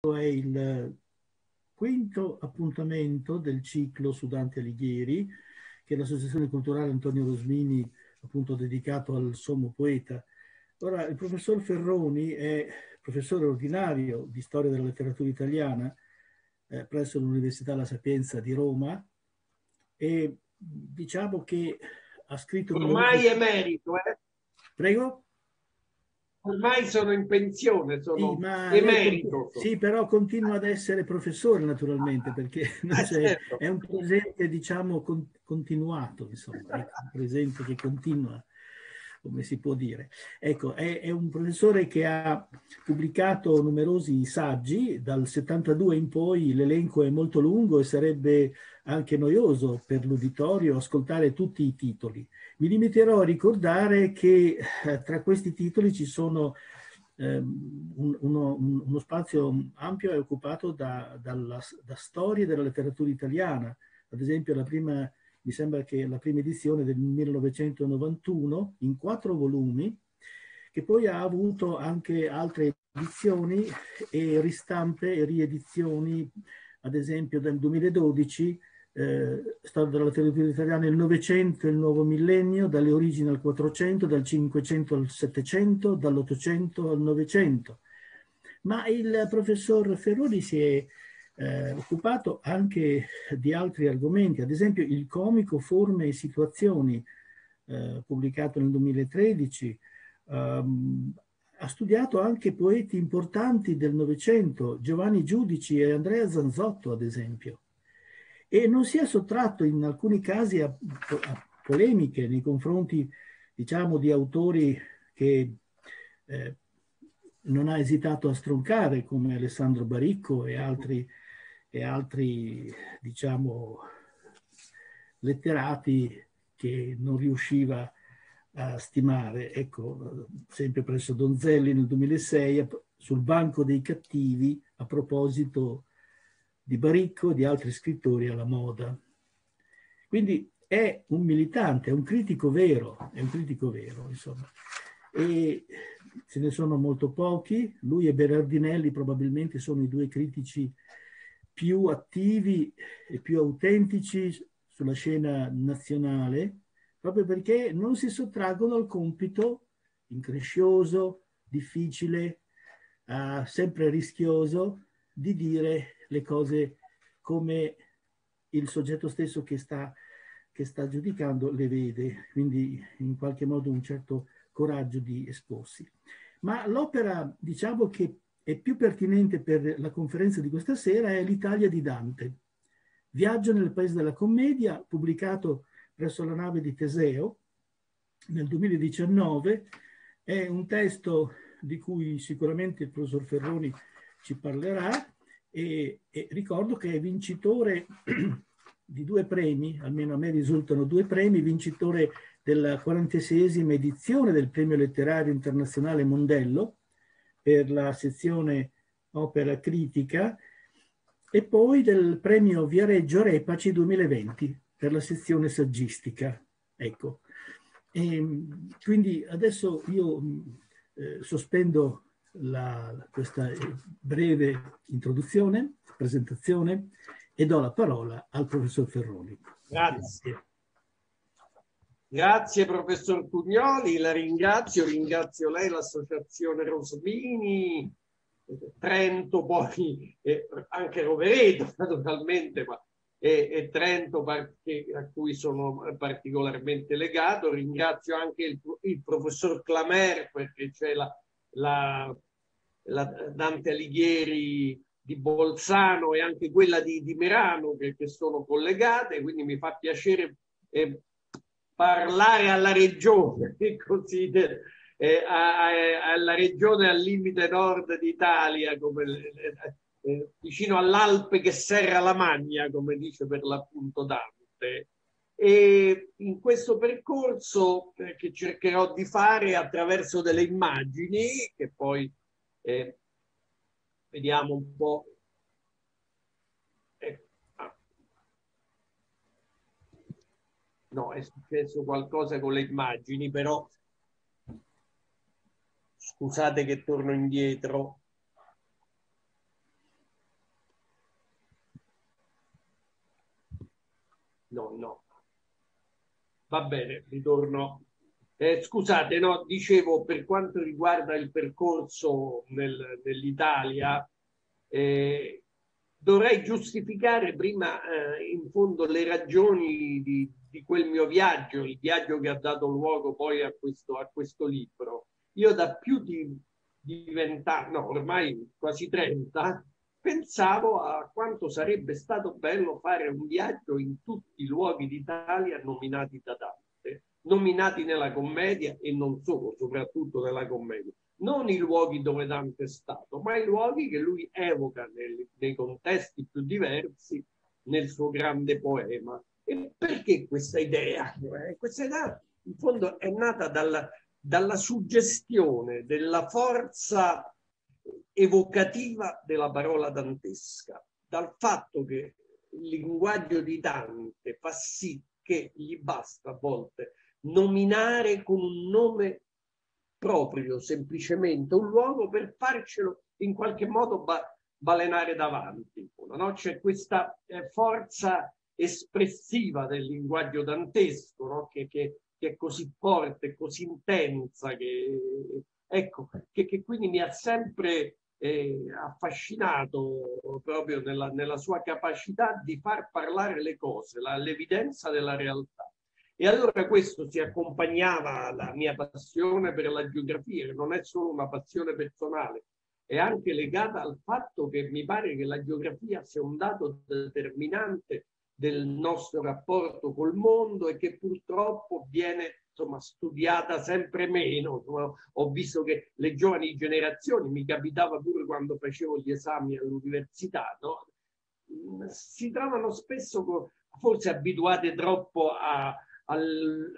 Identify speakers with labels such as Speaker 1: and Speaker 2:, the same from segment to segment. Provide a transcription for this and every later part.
Speaker 1: è il quinto appuntamento del ciclo su Dante Alighieri, che l'Associazione Culturale Antonio Rosmini appunto dedicato al sommo poeta. Ora, il professor Ferroni è professore ordinario di storia della letteratura italiana eh, presso l'Università La Sapienza di Roma e diciamo che ha scritto...
Speaker 2: Ormai è merito, eh?
Speaker 1: Prego?
Speaker 2: Ormai sono in pensione, sono
Speaker 1: sì, emerito. Sì, però continua ad essere professore naturalmente, perché ah, certo. è un presente, diciamo, con, continuato, insomma, è un presente che continua, come si può dire. Ecco, è, è un professore che ha pubblicato numerosi saggi, dal 72 in poi l'elenco è molto lungo e sarebbe anche noioso per l'uditorio ascoltare tutti i titoli. Mi limiterò a ricordare che eh, tra questi titoli ci sono ehm, un, uno, uno, spazio ampio è occupato da, dalla, da storie della letteratura italiana. Ad esempio, la prima, mi sembra che la prima edizione del 1991, in quattro volumi, che poi ha avuto anche altre edizioni e ristampe e riedizioni, ad esempio del 2012 eh, storia della letteratura italiana, il Novecento e il nuovo millennio, dalle origini al Quattrocento, dal Cinquecento al Settecento, dall'Ottocento al Novecento. Ma il professor Ferroni si è eh, occupato anche di altri argomenti, ad esempio il comico Forme e Situazioni, eh, pubblicato nel 2013, ehm, ha studiato anche poeti importanti del Novecento, Giovanni Giudici e Andrea Zanzotto, ad esempio. E non si è sottratto in alcuni casi a, a polemiche nei confronti, diciamo, di autori che eh, non ha esitato a stroncare come Alessandro Baricco e altri, e altri diciamo, letterati che non riusciva a stimare. Ecco, sempre presso Donzelli nel 2006, sul banco dei cattivi, a proposito di Baricco e di altri scrittori alla moda. Quindi è un militante, è un critico vero, è un critico vero, insomma. E ce ne sono molto pochi, lui e Berardinelli probabilmente sono i due critici più attivi e più autentici sulla scena nazionale, proprio perché non si sottraggono al compito increscioso, difficile, uh, sempre rischioso di dire le cose come il soggetto stesso che sta, che sta giudicando le vede, quindi in qualche modo un certo coraggio di esporsi. Ma l'opera, diciamo che è più pertinente per la conferenza di questa sera è L'Italia di Dante. Viaggio nel paese della commedia, pubblicato presso la nave di Teseo nel 2019. È un testo di cui sicuramente il professor Ferroni ci parlerà e, e ricordo che è vincitore di due premi, almeno a me risultano due premi, vincitore della 46esima edizione del Premio Letterario Internazionale Mondello per la sezione opera critica e poi del premio Viareggio Repaci 2020 per la sezione saggistica. Ecco. E, quindi adesso io eh, sospendo la, questa breve introduzione, presentazione e do la parola al professor Ferroni.
Speaker 2: Grazie. Grazie professor Cugnoli, la ringrazio, ringrazio lei, l'associazione Rosmini, Trento, poi eh, anche Rovereto naturalmente, ma e, Trento a cui sono particolarmente legato. Ringrazio anche il, il professor Clamer perché c'è la, la, la Dante Alighieri di Bolzano e anche quella di, di Merano che, che, sono collegate, quindi mi fa piacere eh, parlare alla regione, così, eh, a, a, alla regione al limite nord d'Italia, come, eh, eh, vicino all'Alpe che serra la Magna, come dice per l'appunto Dante. E in questo percorso eh, che cercherò di fare attraverso delle immagini, che poi eh, vediamo un po'. No, è successo qualcosa con le immagini, però scusate che torno indietro. No, no. Va bene, ritorno. Eh, scusate, no, dicevo per quanto riguarda il percorso nel, dell'Italia, eh, dovrei giustificare prima eh, in fondo le ragioni di, di, quel mio viaggio, il viaggio che ha dato luogo poi a questo, a questo libro. Io da più di, di vent'anni, no, ormai quasi trenta, pensavo a quanto sarebbe stato bello fare un viaggio in tutti i luoghi d'Italia nominati da Dante, nominati nella commedia e non solo, soprattutto nella commedia. Non i luoghi dove Dante è stato, ma i luoghi che lui evoca nel, nei contesti più diversi nel suo grande poema. E perché questa idea? Eh, questa idea in fondo è nata dalla, dalla suggestione della forza evocativa della parola dantesca, dal fatto che il linguaggio di Dante fa sì che gli basta a volte nominare con un nome proprio, semplicemente un luogo per farcelo in qualche modo ba balenare davanti. No? C'è questa eh, forza espressiva del linguaggio dantesco no? che, che, che, è così forte, così intensa, che, ecco, che, quindi mi ha sempre eh, affascinato proprio nella, nella, sua capacità di far parlare le cose, l'evidenza della realtà. E allora questo si accompagnava alla mia passione per la geografia, che non è solo una passione personale, è anche legata al fatto che mi pare che la geografia sia un dato determinante del nostro rapporto col mondo e che purtroppo viene insomma, studiata sempre meno. Ho visto che le giovani generazioni, mi capitava pure quando facevo gli esami all'università, no? si trovano spesso forse abituate troppo a, al,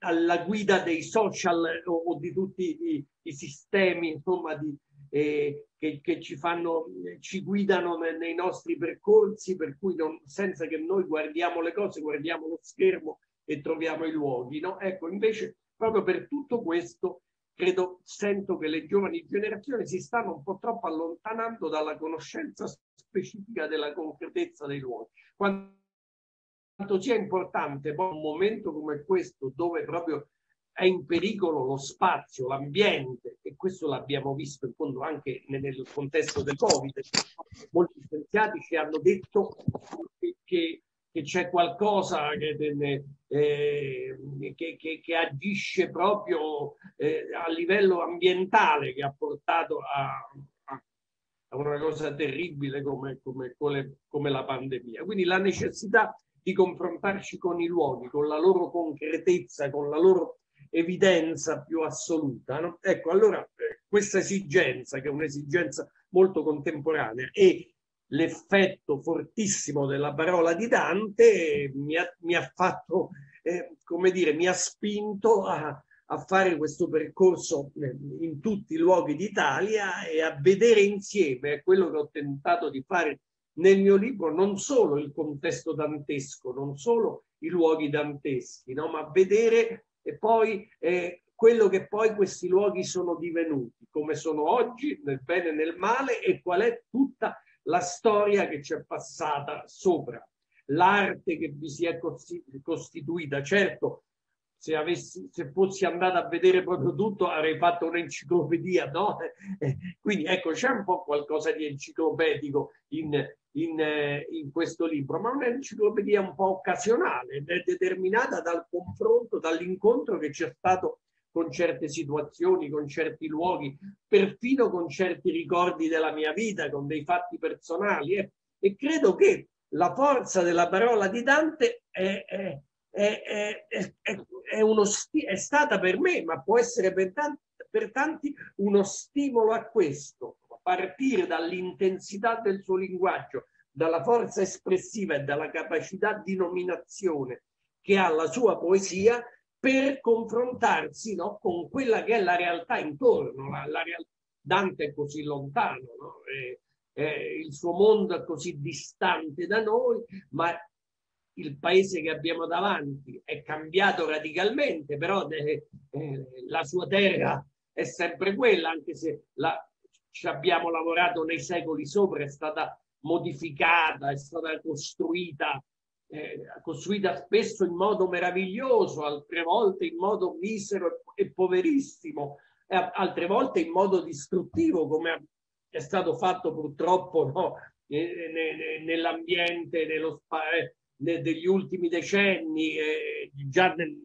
Speaker 2: alla guida dei social o, o di tutti i, i, sistemi insomma, di, eh, che, che, ci, fanno, ci guidano nei, nostri percorsi, per cui non, senza che noi guardiamo le cose, guardiamo lo schermo e troviamo i luoghi. No? Ecco, invece, proprio per tutto questo, credo, sento che le giovani generazioni si stanno un po' troppo allontanando dalla conoscenza specifica della concretezza dei luoghi. Quanto sia importante poi un momento come questo, dove proprio è in pericolo lo spazio, l'ambiente, e questo l'abbiamo visto in fondo anche nel contesto del Covid. Molti scienziati ci hanno detto che che c'è qualcosa che, eh, che, che, agisce proprio eh, a livello ambientale che ha portato a, a una cosa terribile come, come, come, come, la pandemia. Quindi la necessità di confrontarci con i luoghi, con la loro concretezza, con la loro evidenza più assoluta. No? Ecco, allora eh, questa esigenza, che è un'esigenza molto contemporanea, e l'effetto fortissimo della parola di Dante mi ha, mi ha fatto, eh, come dire, mi ha spinto a, a fare questo percorso eh, in tutti i luoghi d'Italia e a vedere insieme quello che ho tentato di fare nel mio libro, non solo il contesto dantesco, non solo i luoghi danteschi, no? ma vedere e poi eh, quello che poi questi luoghi sono divenuti, come sono oggi, nel bene e nel male, e qual è tutta la storia che ci è passata sopra, l'arte che vi si è costituita. Certo, se, avessi, se fossi andata a vedere proprio tutto avrei fatto un'enciclopedia, no? Quindi ecco, c'è un po' qualcosa di enciclopedico in, in, eh, in questo libro, ma un'enciclopedia un po' occasionale, determinata dal confronto, dall'incontro che c'è stato con certe situazioni, con certi luoghi, perfino con certi ricordi della mia vita, con dei fatti personali. Eh. E credo che la forza della parola di Dante è, è, è, è, uno è stata per me, ma può essere per tanti, per tanti uno stimolo a questo, partire dall'intensità del suo linguaggio, dalla forza espressiva e dalla capacità di nominazione che ha la sua poesia, per confrontarsi no, con quella che è la realtà intorno. La, la real... Dante è così lontano, no? e, e il suo mondo è così distante da noi, ma il paese che abbiamo davanti è cambiato radicalmente, però eh, eh, la sua terra è sempre quella, anche se la, ci abbiamo lavorato nei secoli sopra, è stata modificata, è stata costruita eh, costruita spesso in modo meraviglioso, altre volte in modo misero e poverissimo, e altre volte in modo distruttivo, come è stato fatto purtroppo no? nell'ambiente nello, eh, degli ultimi decenni, eh, già nel,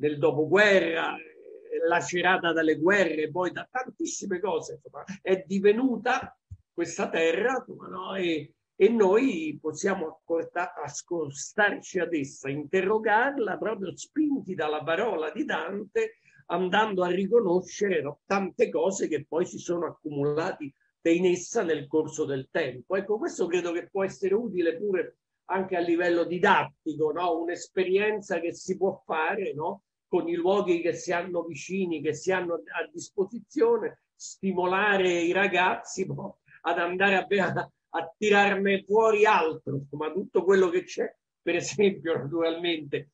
Speaker 2: nel dopoguerra, lacerata dalle guerre, poi da tantissime cose, insomma, è divenuta questa terra no? e, e, noi possiamo accostarci ad essa, interrogarla proprio spinti dalla parola di Dante, andando a riconoscere no, tante cose che poi si sono accumulate in essa nel corso del tempo. Ecco, questo credo che può essere utile pure anche a livello didattico, no? un'esperienza che si può fare no? Con i luoghi che si hanno vicini, che si hanno a disposizione, stimolare i ragazzi no? ad andare a, a, a tirarne fuori altro, ma tutto quello che c'è, per esempio, naturalmente,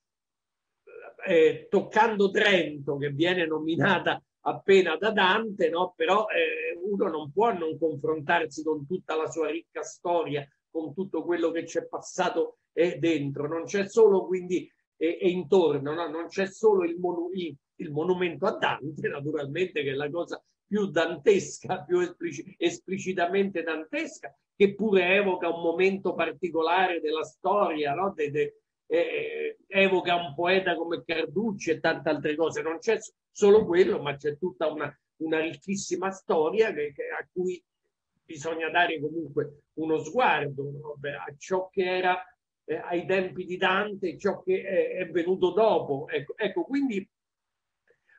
Speaker 2: eh, toccando Trento, che viene nominata appena da Dante, no? però eh, uno non può non confrontarsi con tutta la sua ricca storia, con tutto quello che c'è passato eh, dentro. Non c'è solo quindi e, e intorno, no? non c'è solo il, monu il, monumento a Dante, naturalmente, che è la cosa più dantesca, più esplic esplicitamente dantesca, che pure evoca un momento particolare della storia, no? de, de, eh, evoca un poeta come Carducci e tante altre cose. Non c'è solo quello, ma c'è tutta una, una ricchissima storia che, che, a cui bisogna dare comunque uno sguardo no? Beh, a ciò che era eh, ai tempi di Dante, ciò che è, è venuto dopo. Ecco, ecco, quindi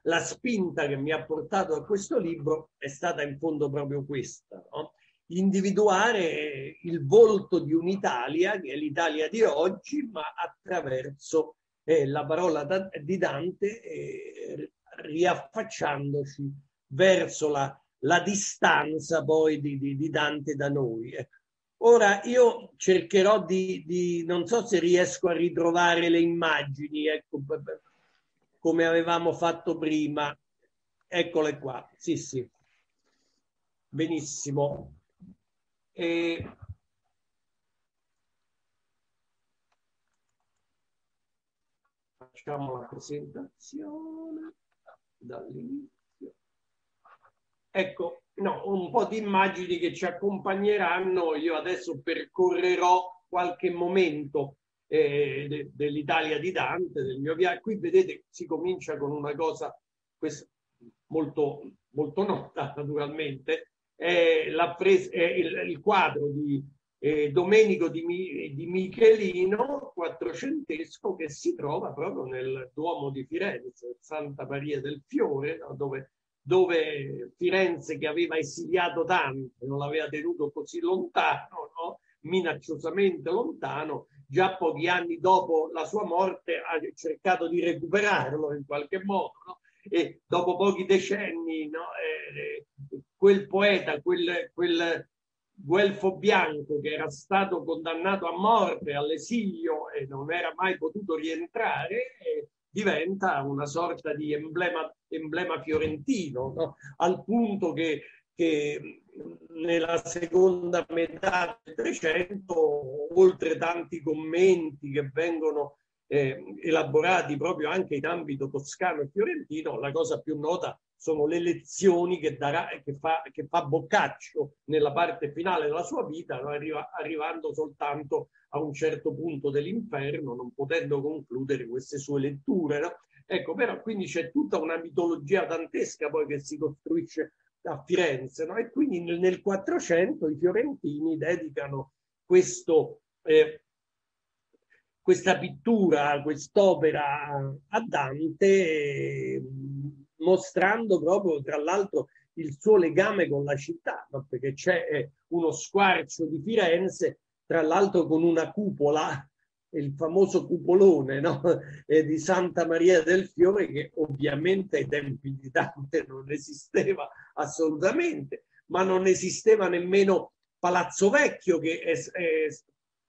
Speaker 2: la spinta che mi ha portato a questo libro è stata in fondo proprio questa, no? individuare il volto di un'Italia, che è l'Italia di oggi, ma attraverso eh, la parola di Dante, eh, riaffacciandoci verso la, la distanza poi di, di, di, Dante da noi. Ecco. Ora io cercherò di, di, non so se riesco a ritrovare le immagini, ecco, come avevamo fatto prima. Eccole qua, sì, sì. Benissimo. E... Facciamo la presentazione dall'inizio. Ecco, no, un po' di immagini che ci accompagneranno. Io adesso percorrerò qualche momento eh, de, dell'Italia di Dante, del mio viaggio. Qui vedete si comincia con una cosa questa, molto, molto nota naturalmente, è, pres- è il, il, quadro di eh, Domenico di, di, Michelino, quattrocentesco, che si trova proprio nel Duomo di Firenze, Santa Maria del Fiore, no? dove, dove, Firenze, che aveva esiliato Dante, non l'aveva tenuto così lontano, no? minacciosamente lontano, già pochi anni dopo la sua morte ha cercato di recuperarlo in qualche modo. No? E dopo pochi decenni no? eh, quel poeta, quel, quel guelfo bianco che era stato condannato a morte all'esilio e non era mai potuto rientrare, eh, diventa una sorta di emblema, emblema fiorentino, no? al punto che, che nella seconda metà del Trecento, oltre tanti commenti che vengono eh, elaborati proprio anche in ambito toscano e fiorentino, la cosa più nota sono le lezioni che, darà, che, fa, che fa Boccaccio nella parte finale della sua vita? Arriva, arrivando soltanto a un certo punto dell'inferno, non potendo concludere queste sue letture. No? Ecco, però quindi c'è tutta una mitologia dantesca poi che si costruisce a Firenze, no? e quindi nel, nel 400 i fiorentini dedicano questo, eh, questa pittura, quest'opera a Dante, mostrando proprio, tra l'altro, il suo legame con la città, no? perché c'è eh, uno squarcio di Firenze, tra l'altro con una cupola il famoso cupolone no? eh, di Santa Maria del Fiore che ovviamente ai tempi di Dante non esisteva assolutamente, ma non esisteva nemmeno Palazzo Vecchio che è, è,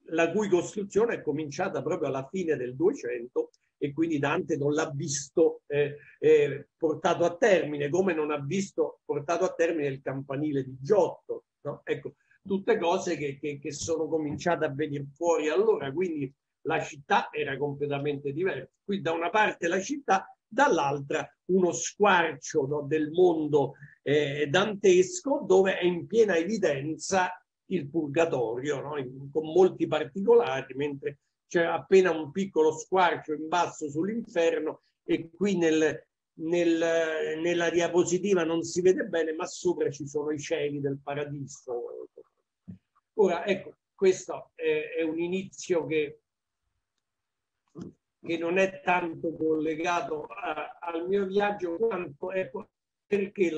Speaker 2: la cui costruzione è cominciata proprio alla fine del 200 e quindi Dante non l'ha visto eh, eh, portato a termine, come non ha visto portato a termine il campanile di Giotto. No? Ecco, tutte cose che, che, che sono cominciate a venire fuori allora, quindi la città era completamente diversa. Qui da una parte la città, dall'altra uno squarcio no, del mondo eh, dantesco dove è in piena evidenza il purgatorio, no? con molti particolari, mentre c'è appena un piccolo squarcio in basso sull'inferno e qui nel, nel, nella diapositiva non si vede bene, ma sopra ci sono i cieli del paradiso. Ora, ecco, questo è, è un inizio che, che, non è tanto collegato a, al mio viaggio quanto ecco, perché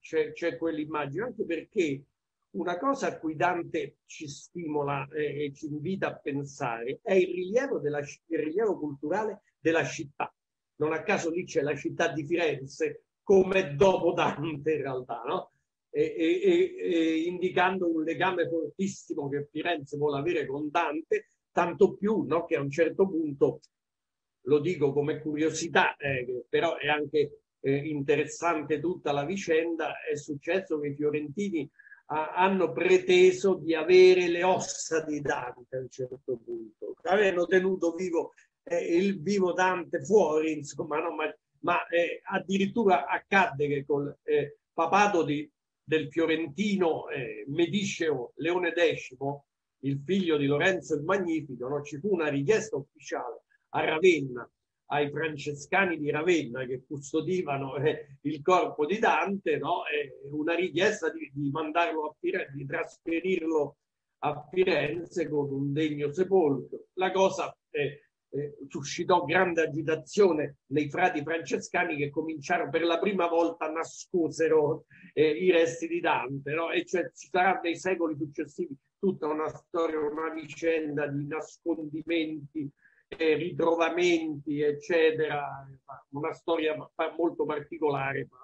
Speaker 2: c'è quell'immagine, anche perché una cosa a cui Dante ci stimola eh, e ci invita a pensare è il rilievo, della, il rilievo culturale della città. Non a caso lì c'è la città di Firenze come dopo Dante in realtà, no? E, e, e, indicando un legame fortissimo che Firenze vuole avere con Dante, tanto più no? che a un certo punto, lo dico come curiosità, eh, però è anche eh, interessante tutta la vicenda, è successo che i fiorentini hanno preteso di avere le ossa di Dante a un certo punto. Avevano tenuto vivo eh, il vivo Dante fuori, insomma, no? ma, ma eh, addirittura accadde che col eh, papato di, del fiorentino eh, Mediceo Leone X, il figlio di Lorenzo il Magnifico, no? ci fu una richiesta ufficiale a Ravenna ai francescani di Ravenna che custodivano eh, il corpo di Dante, no? una richiesta di, di mandarlo a Firenze, di trasferirlo a Firenze con un degno sepolcro. La cosa eh, eh, suscitò grande agitazione nei frati francescani che cominciarono per la prima volta a nascosero eh, i resti di Dante, no? e cioè ci sarà nei secoli successivi tutta una storia, una vicenda di nascondimenti ritrovamenti, eccetera, una storia molto particolare, ma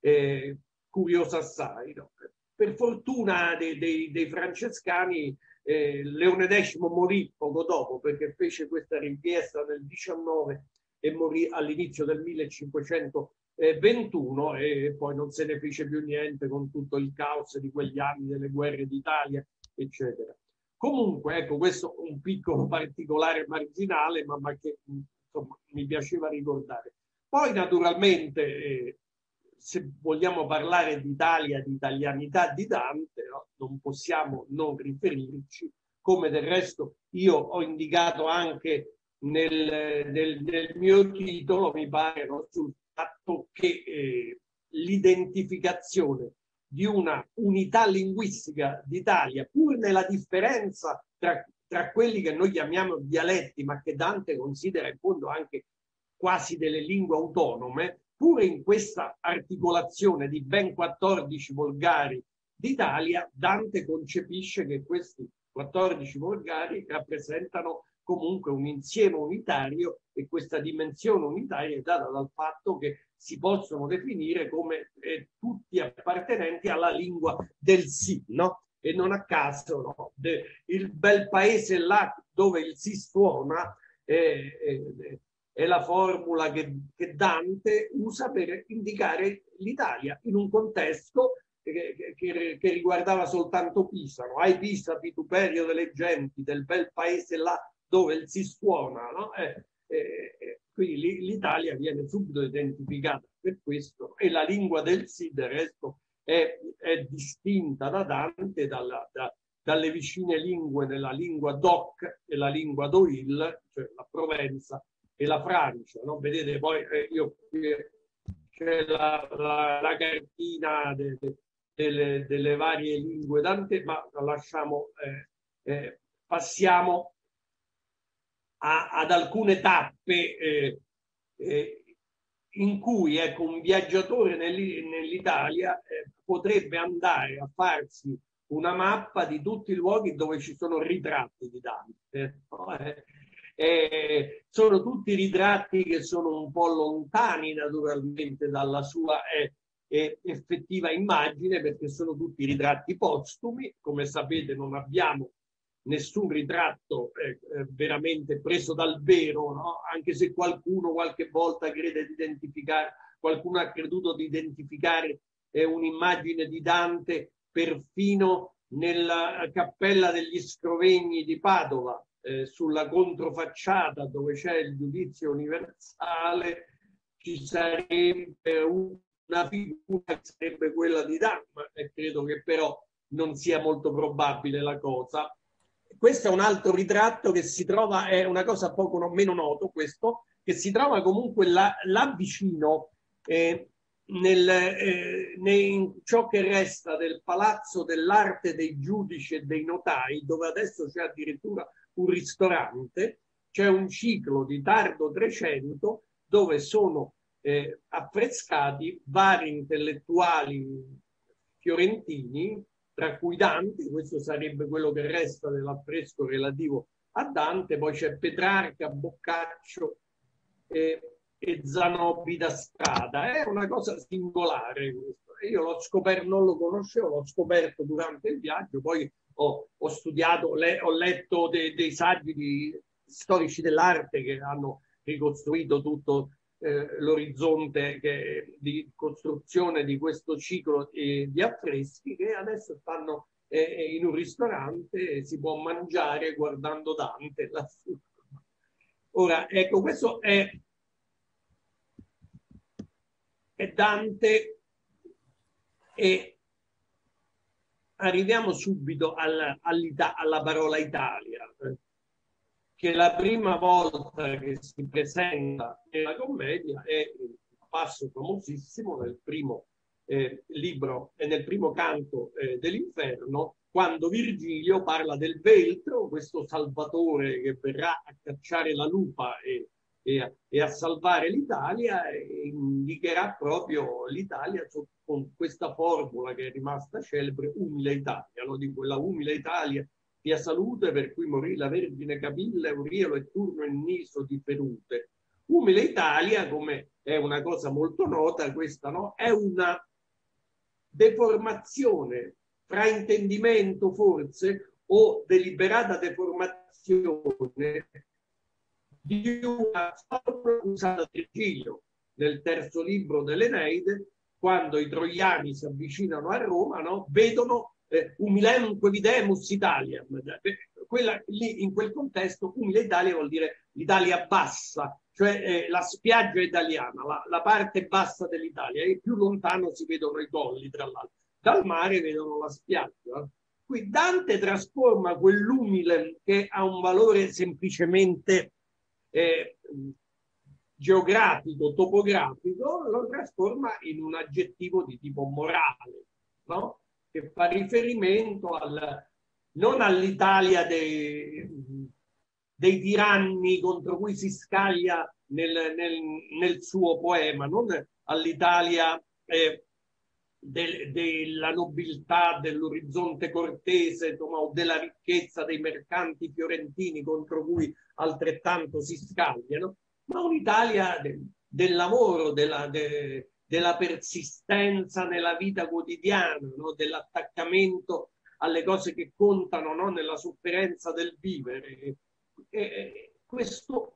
Speaker 2: eh, curiosa assai. No? Per fortuna dei, dei, dei francescani, eh, Leone X morì poco dopo perché fece questa richiesta nel 19 e morì all'inizio del 1521 e poi non se ne fece più niente con tutto il caos di quegli anni delle guerre d'Italia, eccetera. Comunque, ecco, questo è un piccolo particolare marginale, ma, ma che insomma, mi piaceva ricordare. Poi, naturalmente, eh, se vogliamo parlare d'Italia, di italianità di Dante, no? non possiamo non riferirci, come del resto io ho indicato anche nel, nel, nel mio titolo, mi pare, no? sul fatto che eh, l'identificazione di una unità linguistica d'Italia, pur nella differenza tra, tra quelli che noi chiamiamo dialetti, ma che Dante considera in fondo anche quasi delle lingue autonome, pure in questa articolazione di ben 14 volgari d'Italia, Dante concepisce che questi 14 volgari rappresentano comunque un insieme unitario e questa dimensione unitaria è data dal fatto che si possono definire come eh, tutti appartenenti alla lingua del sì, no? E non a caso, no? De, il bel paese là dove il si suona eh, eh, è la formula che, che, Dante usa per indicare l'Italia in un contesto che, che, che riguardava soltanto Pisa. No? Hai Pisa, vituperio delle genti, del bel paese là dove il si suona, no? Eh, eh, eh, quindi l'Italia viene subito identificata per questo e la lingua del resto è, è distinta da Dante dalla, da, dalle vicine lingue della lingua doc e la lingua d'Oil, cioè la Provenza e la Francia. No? Vedete poi eh, io c'è la, la, la cartina de, de, delle, delle, varie lingue Dante, ma lasciamo, eh, eh, passiamo a, ad alcune tappe eh, eh, in cui ecco, un viaggiatore nell'Italia eh, potrebbe andare a farsi una mappa di tutti i luoghi dove ci sono ritratti di Dante. No? Eh, eh, sono tutti ritratti che sono un po' lontani naturalmente dalla sua eh, eh, effettiva immagine perché sono tutti ritratti postumi. Come sapete non abbiamo nessun ritratto eh, eh, veramente preso dal vero, no? anche se qualcuno qualche volta crede di identificare, qualcuno ha creduto di identificare eh, un'immagine di Dante perfino nella cappella degli Scrovegni di Padova, eh, sulla controfacciata dove c'è il giudizio universale ci sarebbe una figura che sarebbe quella di Dharma e credo che però non sia molto probabile la cosa. Questo è un altro ritratto che si trova, è una cosa poco no, meno noto questo, che si trova comunque là, là vicino eh, nel, eh, in ciò che resta del palazzo dell'arte dei giudici e dei notai, dove adesso c'è addirittura un ristorante, c'è un ciclo di tardo 300 dove sono eh, affrescati vari intellettuali fiorentini, tra cui Dante, questo sarebbe quello che resta dell'affresco relativo a Dante, poi c'è Petrarca, Boccaccio eh, e Zanobi da strada. È una cosa singolare questo. Io l'ho scoperto, non lo conoscevo, l'ho scoperto durante il viaggio, poi ho, ho studiato, le, ho letto de, dei saggi di, storici dell'arte che hanno ricostruito tutto eh, l'orizzonte di costruzione di questo ciclo eh, di affreschi che adesso stanno eh, in un ristorante si può mangiare guardando Dante lassù. Ora, ecco, questo è, è Dante e arriviamo subito al, alla parola Italia che la prima volta che si presenta nella commedia è un passo famosissimo nel primo eh, libro e nel primo canto eh, dell'inferno, quando Virgilio parla del Veltro, questo salvatore che verrà a cacciare la lupa e, e, a, e a, salvare l'Italia, indicherà proprio l'Italia con questa formula che è rimasta celebre, umile Italia, no? di quella umile Italia Pia salute per cui morì la Vergine Capilla, Eurielo e Turno e Niso di Perute. Umile Italia, come è una cosa molto nota, questa no? è una deformazione, fraintendimento forse, o deliberata deformazione di una formula usata da Virgilio nel terzo libro dell'Eneide, quando i troiani si avvicinano a Roma, no? vedono eh, umilenque videmus Italia. Quella, lì, in quel contesto, umile Italia vuol dire l'Italia bassa, cioè eh, la spiaggia italiana, la, la parte bassa dell'Italia, e più lontano si vedono i colli, tra l'altro. Dal mare vedono la spiaggia. Qui Dante trasforma quell'umile che ha un valore semplicemente eh, geografico, topografico, lo trasforma in un aggettivo di tipo morale, no? Che fa riferimento al, non all'Italia dei, dei tiranni contro cui si scaglia nel, nel, nel suo poema, non all'Italia eh, de, della nobiltà, dell'orizzonte cortese o della ricchezza dei mercanti fiorentini contro cui altrettanto si scagliano, ma un'Italia de, del lavoro, della, de, della persistenza nella vita quotidiana, no? dell'attaccamento alle cose che contano no? nella sofferenza del vivere. E questo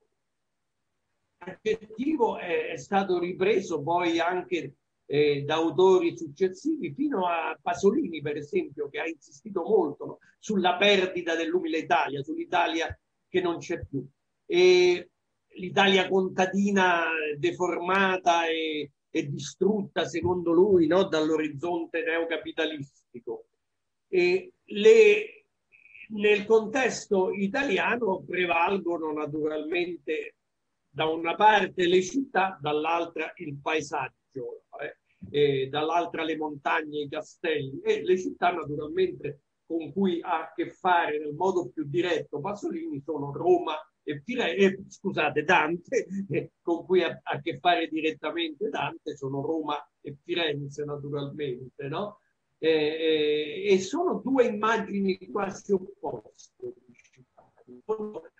Speaker 2: aggettivo è, è, stato ripreso poi anche eh, da autori successivi, fino a Pasolini, per esempio, che ha insistito molto no? sulla perdita dell'umile Italia, sull'Italia che non c'è più. E l'Italia contadina deformata e e distrutta, secondo lui, no? dall'orizzonte neocapitalistico. E le, nel contesto italiano prevalgono naturalmente da una parte le città, dall'altra il paesaggio, eh? dall'altra le montagne, i castelli e le città naturalmente con cui ha a che fare nel modo più diretto Pasolini sono Roma e Fire, eh, scusate, Dante, eh, con cui ha a che fare direttamente Dante, sono Roma e Firenze naturalmente, no? Eh, e sono due immagini quasi opposte.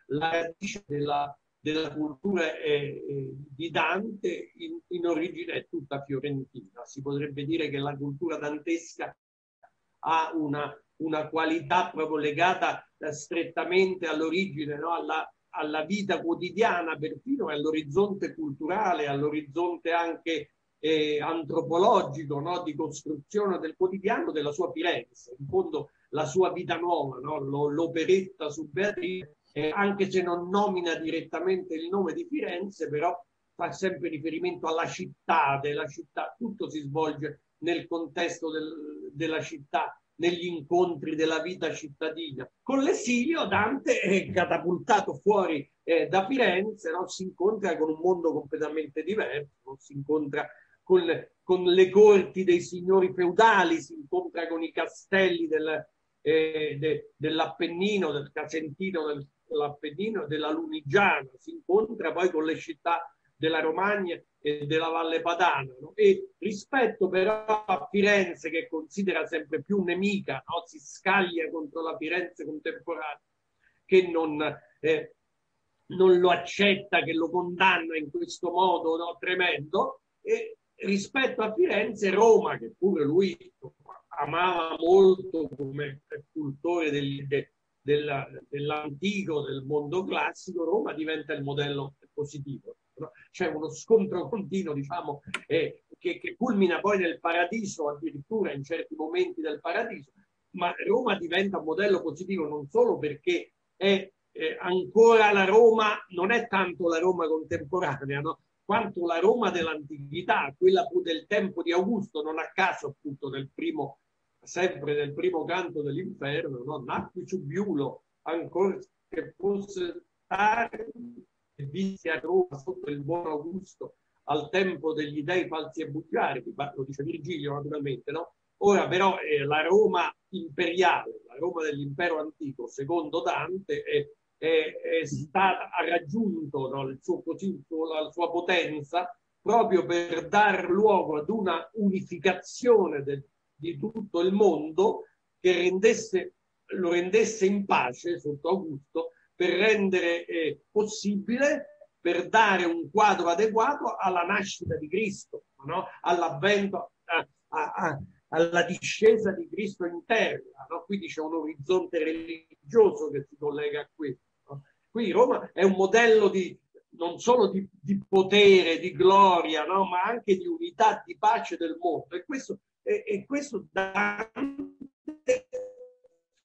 Speaker 2: La radice della, della cultura è, è, di Dante in, in, origine è tutta fiorentina. Si potrebbe dire che la cultura dantesca ha una, una qualità proprio legata eh, strettamente all'origine, no? alla, alla vita quotidiana, perfino all'orizzonte culturale, all'orizzonte anche eh, antropologico, no? di costruzione del quotidiano della sua Firenze. In fondo la sua vita nuova, no? l'operetta su Beatrice eh, anche se non nomina direttamente il nome di Firenze, però fa sempre riferimento alla città della città, tutto si svolge nel contesto del, della città, negli incontri della vita cittadina. Con l'esilio Dante è catapultato fuori eh, da Firenze, no? si incontra con un mondo completamente diverso, no? si incontra con, con, le corti dei signori feudali, si incontra con i castelli del, eh, de, dell'Appennino, del Casentino dell'Appennino e della Lunigiana, si incontra poi con le città della Romagna e della Valle Padana. No? E rispetto però a Firenze, che considera sempre più nemica, no? si scaglia contro la Firenze contemporanea, che non, eh, non lo accetta, che lo condanna in questo modo no? tremendo. E rispetto a Firenze, Roma, che pure lui amava molto come cultore del, de, della, dell'antico, del mondo classico, Roma diventa il modello positivo. C'è uno scontro continuo, diciamo, eh, che, che culmina poi nel paradiso, addirittura in certi momenti del paradiso, ma Roma diventa un modello positivo non solo perché è eh, ancora la Roma, non è tanto la Roma contemporanea, no? quanto la Roma dell'antichità, quella del tempo di Augusto, non a caso appunto nel primo, sempre nel primo canto dell'inferno, no? nacque Ciubiulo, ancora che fosse tardi, e visse a Roma sotto il buon Augusto al tempo degli dei falsi e bugiardi, lo dice Virgilio naturalmente, no? Ora però eh, la Roma imperiale, la Roma dell'impero antico, secondo Dante, è, è, è stata, ha raggiunto no, suo, la sua potenza proprio per dar luogo ad una unificazione de, di tutto il mondo che rendesse, lo rendesse in pace sotto Augusto per rendere eh, possibile, per dare un quadro adeguato alla nascita di Cristo, no? all'avvento, a, a, a, alla discesa di Cristo in terra. No? Quindi c'è un orizzonte religioso che si collega a questo. Qui Roma è un modello di, non solo di, di potere, di gloria, no? ma anche di unità, di pace del mondo. E questo, e, e questo Dante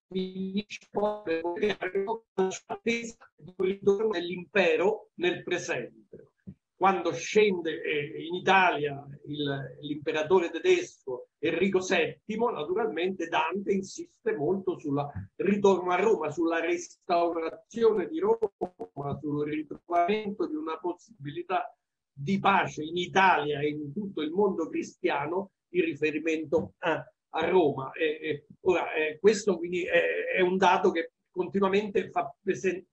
Speaker 2: finisce poi di ritorno dell'impero nel presente. Quando scende eh, in Italia il, l'imperatore tedesco Enrico VII, naturalmente Dante insiste molto sul ritorno a Roma, sulla restaurazione di Roma, sul ritrovamento di una possibilità di pace in Italia e in tutto il mondo cristiano in riferimento a, a Roma. E, e, ora, eh, questo quindi è, è, un dato che continuamente fa presentare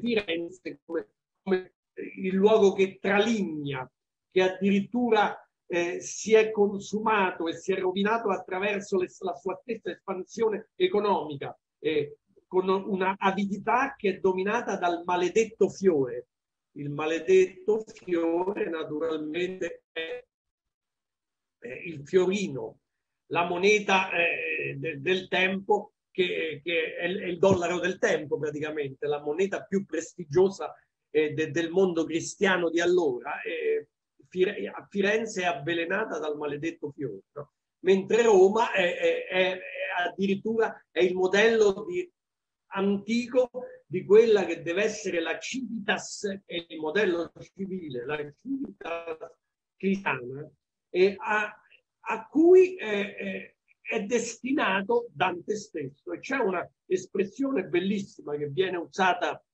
Speaker 2: Firenze come, come il luogo che traligna, che addirittura eh, si è consumato e si è rovinato attraverso le, la sua stessa espansione economica, eh, con una avidità che è dominata dal maledetto fiore. Il maledetto fiore naturalmente è il fiorino, la moneta eh, de, del tempo che, che è, il dollaro del tempo praticamente, la moneta più prestigiosa eh, de, del mondo cristiano di allora. Eh, a Firenze è avvelenata dal maledetto fiore, no? mentre Roma è, è, è, addirittura è il modello di, antico di quella che deve essere la civitas, è il modello civile, la civitas cristiana, e a, a cui è, è destinato Dante stesso. E c'è una espressione bellissima che viene usata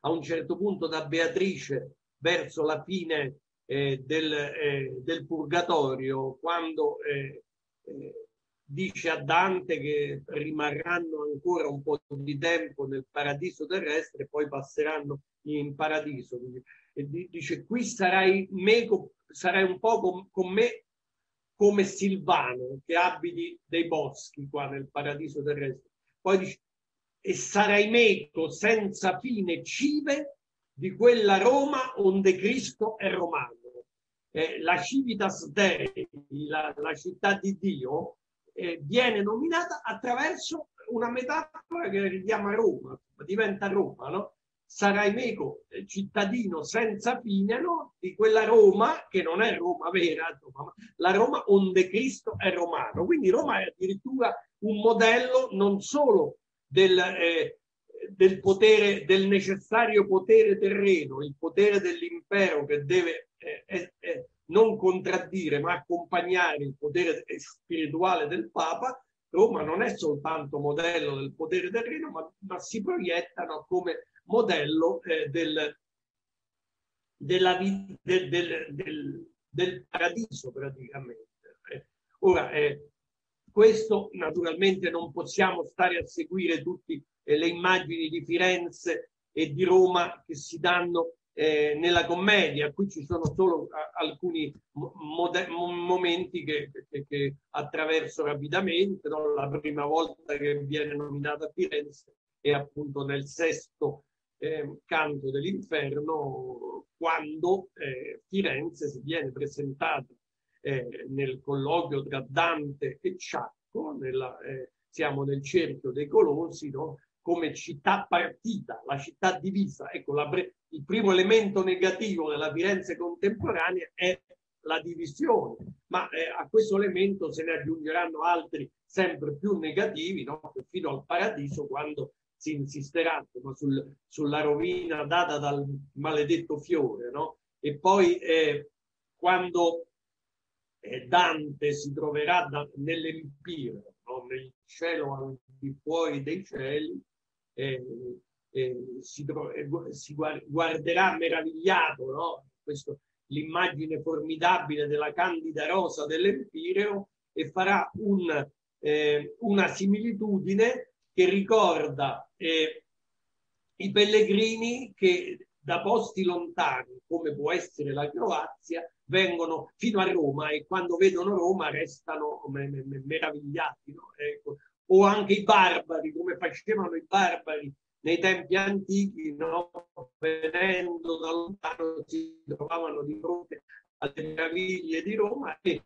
Speaker 2: a un certo punto da Beatrice verso la fine eh, del, eh, del, Purgatorio, quando eh, eh dice a Dante che rimarranno ancora un po' di tempo nel paradiso terrestre e poi passeranno in paradiso. E dice qui sarai meco sarai un po' con, con me come Silvano che abiti dei boschi qua nel paradiso terrestre. Poi dice, e sarai meco senza fine cive di quella Roma onde Cristo è romano. Eh, la Civitas Dei, la, la città di Dio, eh, viene nominata attraverso una metafora che richiama Roma, diventa Roma, no? Sarai meco eh, cittadino senza fine no? di quella Roma che non è Roma vera, insomma, la Roma onde Cristo è romano. Quindi Roma è addirittura un modello non solo del, eh, del potere, del necessario potere terreno, il potere dell'impero che deve eh, eh, non contraddire ma accompagnare il potere spirituale del Papa, Roma non è soltanto modello del potere terreno, ma, ma si proiettano come modello eh, del, della, del, del, del, paradiso praticamente. Eh. Ora, eh, questo naturalmente non possiamo stare a seguire tutte eh, le immagini di Firenze e di Roma che si danno eh, nella commedia. Qui ci sono solo alcuni momenti che, che, che, attraverso rapidamente. No? La prima volta che viene nominata Firenze è appunto nel sesto eh, canto dell'inferno, quando eh, Firenze si viene presentata eh, nel colloquio tra Dante e Ciacco, nella, eh, siamo nel cerchio dei Colossi, no? come città partita, la città divisa. Ecco, la, il primo elemento negativo della Firenze contemporanea è la divisione, ma eh, a questo elemento se ne aggiungeranno altri sempre più negativi, no? fino al paradiso, quando si insisterà sul, sulla rovina data dal maledetto fiore. No? E poi eh, quando eh, Dante si troverà da, nell'Empiro, no? nel cielo al di fuori dei cieli, eh, eh, si, eh, si, guarderà meravigliato no? Questo, l'immagine formidabile della candida rosa dell'Empireo e farà un, eh, una similitudine che ricorda eh, i pellegrini che da posti lontani, come può essere la Croazia, vengono fino a Roma e quando vedono Roma restano meravigliati. No? Ecco. O anche i barbari, come facevano i barbari nei tempi antichi, no? venendo da lontano, si trovavano di fronte alle meraviglie di Roma e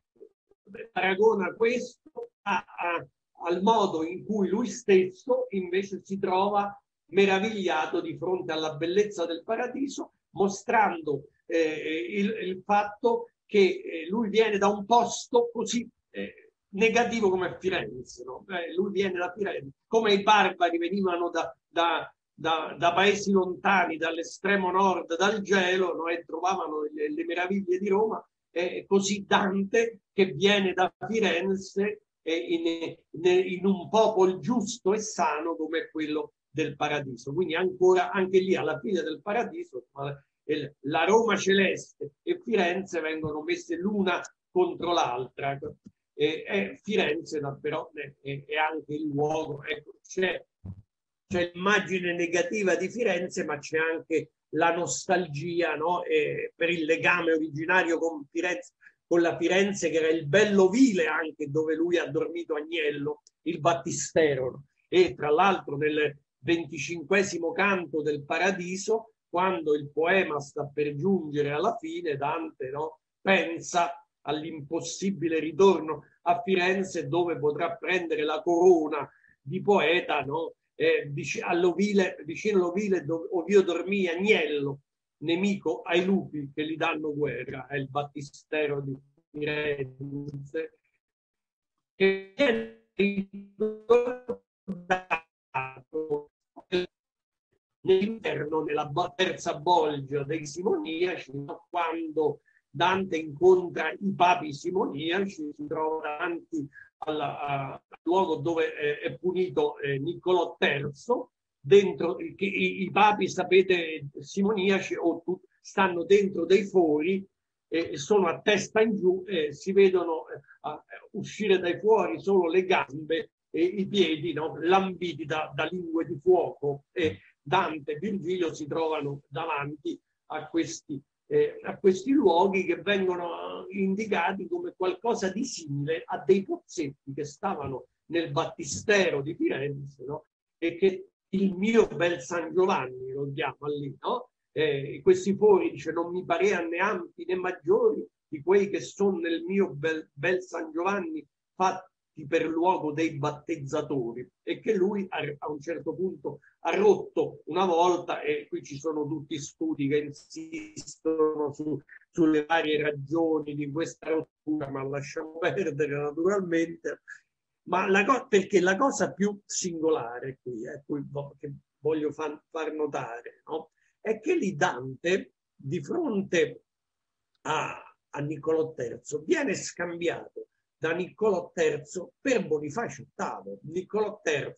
Speaker 2: paragona questo a, a, al modo in cui lui stesso invece si trova meravigliato di fronte alla bellezza del paradiso, mostrando eh, il, il, fatto che eh, lui viene da un posto così eh, negativo come Firenze, no? Eh, lui viene da Firenze, come i barbari venivano da, da, da, da paesi lontani, dall'estremo nord, dal gelo, no? e trovavano le, le, meraviglie di Roma, così Dante che viene da Firenze in, in, un popolo giusto e sano come quello del paradiso. Quindi ancora anche lì alla fine del paradiso la Roma celeste e Firenze vengono messe l'una contro l'altra e, e Firenze però è, è, anche il luogo, ecco, c'è, c'è l'immagine negativa di Firenze, ma c'è anche la nostalgia no? per il legame originario con Firenze, con la Firenze che era il bello vile anche dove lui ha dormito Agnello, il Battistero. E tra l'altro nel venticinquesimo canto del Paradiso, quando il poema sta per giungere alla fine, Dante no? pensa all'impossibile ritorno a Firenze dove potrà prendere la corona di poeta, no? eh, vicino all'ovile dove Ovio dormì Agnello, nemico ai lupi che gli danno guerra, è il battistero di Firenze, che viene ricordato nell'interno, nella terza bolgia dei simoniaci, quando Dante incontra i papi simoniaci, si trova davanti alla, al luogo dove è, è punito eh, Niccolò III, dentro che i, i, papi, sapete, simoniaci o tu, stanno dentro dei fori e sono a testa in giù e si vedono eh, uscire dai fuori solo le gambe e i piedi no, lambiti da, da lingue di fuoco e Dante e Virgilio si trovano davanti a questi eh, a questi luoghi che vengono indicati come qualcosa di simile a dei pozzetti che stavano nel battistero di Firenze no? e che il mio bel San Giovanni lo chiama lì, no? Eh, questi fori dice non mi parea né ampi né maggiori di quei che sono nel mio bel, bel San Giovanni fatti per luogo dei battezzatori e che lui a, a un certo punto ha rotto una volta e qui ci sono tutti studi che insistono su, sulle varie ragioni di questa rottura, ma lasciamo perdere naturalmente. Ma la perché la cosa più singolare qui, eh, che voglio far, far notare, no? è che lì Dante, di fronte a, a Niccolò III, viene scambiato da Niccolò III per Bonifacio VIII. Niccolò III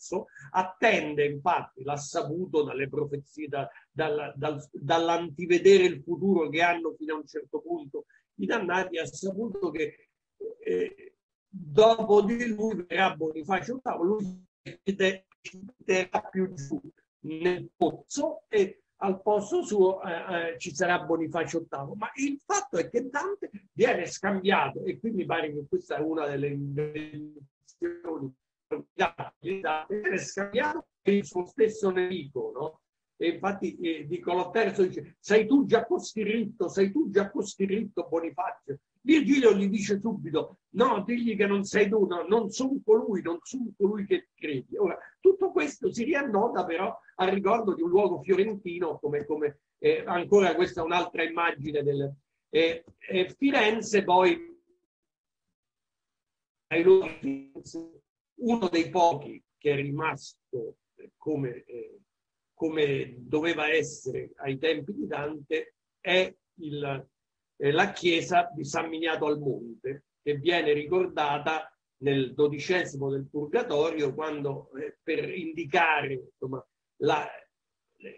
Speaker 2: attende, infatti, l'ha saputo dalle profezie, da, dal, dal, dall'antivedere il futuro che hanno fino a un certo punto i dannati, ha saputo che eh, dopo di lui verrà Bonifacio VIII, lui metterà più giù nel pozzo e al posto suo eh, eh, ci sarà Bonifacio VIII. Ma il fatto è che Dante viene scambiato, e qui mi pare che questa è una delle invenzioni viene scambiato per il suo stesso nemico, no? E infatti eh, Niccolò III dice, sei tu già coscritto, sei tu già coscritto Bonifacio. Virgilio gli dice subito, no, digli che non sei tu, no, non sono colui, non sono colui che credi. Ora, tutto questo si riannota però al ricordo di un luogo fiorentino, come, come eh, ancora questa è un'altra immagine del... Eh, eh, Firenze poi uno dei pochi che è rimasto come, eh, come doveva essere ai tempi di Dante è il, eh, la chiesa di San Miniato al Monte, che viene ricordata nel dodicesimo del Purgatorio, quando eh, per indicare insomma, la,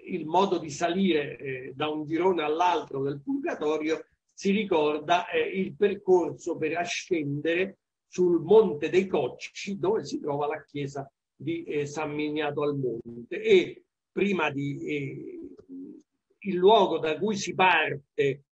Speaker 2: il modo di salire eh, da un girone all'altro del Purgatorio, si ricorda eh, il percorso per ascendere sul Monte dei Cocci, dove si trova la chiesa di eh, San Miniato al Monte. E prima di eh, il luogo da cui si parte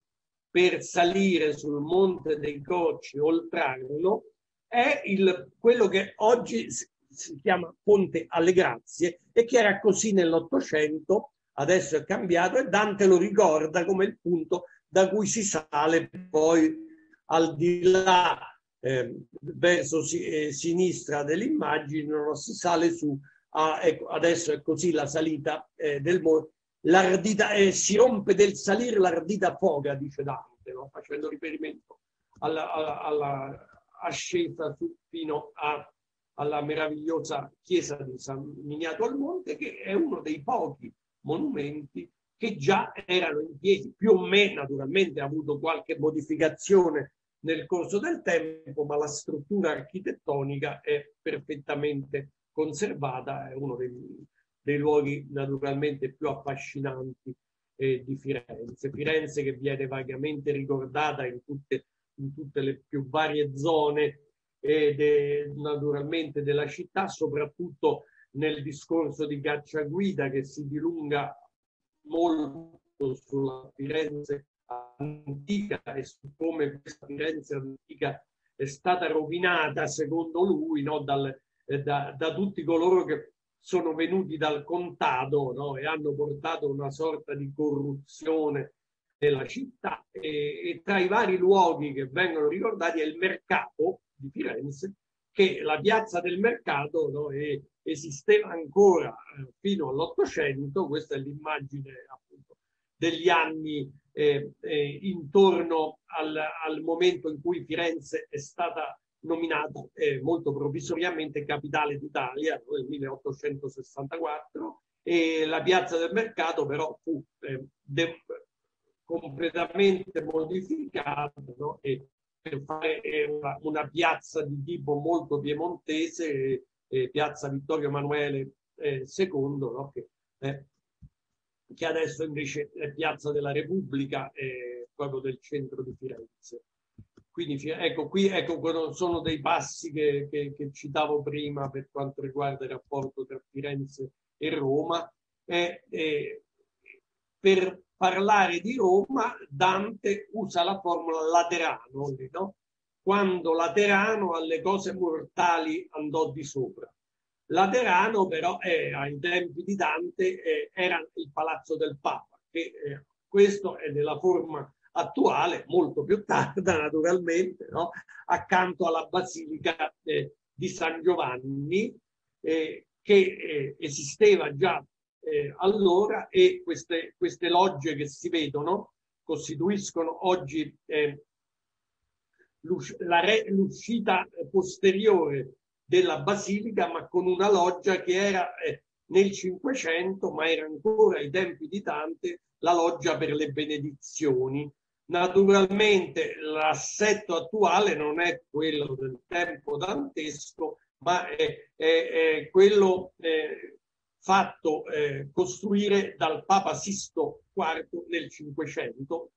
Speaker 2: per salire sul Monte dei Cocci, Oltrarno, è il, quello che oggi si chiama Ponte alle Grazie e che era così nell'Ottocento, adesso è cambiato e Dante lo ricorda come il punto da cui si sale poi al di là eh, verso si, eh, sinistra dell'immagine, si sale su, a, ecco, adesso è così la salita eh, del monte l'ardita, eh, si rompe del salire l'ardita foga, dice Dante, no? facendo riferimento alla, alla, alla ascesa fino a, alla meravigliosa chiesa di San Miniato al Monte, che è uno dei pochi monumenti che già erano in piedi, più o meno naturalmente ha avuto qualche modificazione nel corso del tempo, ma la struttura architettonica è perfettamente conservata, è uno dei, dei luoghi naturalmente più affascinanti eh, di Firenze. Firenze che viene vagamente ricordata in tutte, in tutte le più varie zone eh, de, naturalmente della città, soprattutto nel discorso di Cacciaguida che si dilunga molto sulla Firenze antica e su come questa Firenze antica è stata rovinata, secondo lui, no, dal, eh, da, da, tutti coloro che sono venuti dal contado no? e hanno portato una sorta di corruzione nella città. E, e, tra i vari luoghi che vengono ricordati è il mercato di Firenze che la piazza del mercato no, è, esisteva ancora eh, fino all'Ottocento, questa è l'immagine appunto degli anni eh, eh, intorno al, al momento in cui Firenze è stata nominata eh, molto provvisoriamente capitale d'Italia nel 1864 e la piazza del mercato però fu eh, de- completamente modificata no? e per fare eh, una, una, piazza di tipo molto piemontese, eh, piazza Vittorio Emanuele II, no? che, eh, che, adesso invece è piazza della Repubblica, eh, proprio del centro di Firenze. Quindi ecco, qui ecco, sono dei passi che, che, che, citavo prima per quanto riguarda il rapporto tra Firenze e Roma. E, e, per parlare di Roma, Dante usa la formula Laterano, no? quando Laterano alle cose mortali andò di sopra. Laterano però è, ai tempi di Dante eh, era il palazzo del Papa, che eh, questo è nella forma attuale, molto più tarda naturalmente, no? accanto alla Basilica eh, di San Giovanni, eh, che eh, esisteva già eh, allora e queste, queste, logge che si vedono costituiscono oggi eh, l'uscita posteriore della basilica, ma con una loggia che era eh, nel Cinquecento, ma era ancora ai tempi di Dante, la loggia per le benedizioni. Naturalmente l'assetto attuale non è quello del tempo dantesco, ma è, è, è quello eh, fatto eh, costruire dal Papa Sisto IV nel Cinquecento,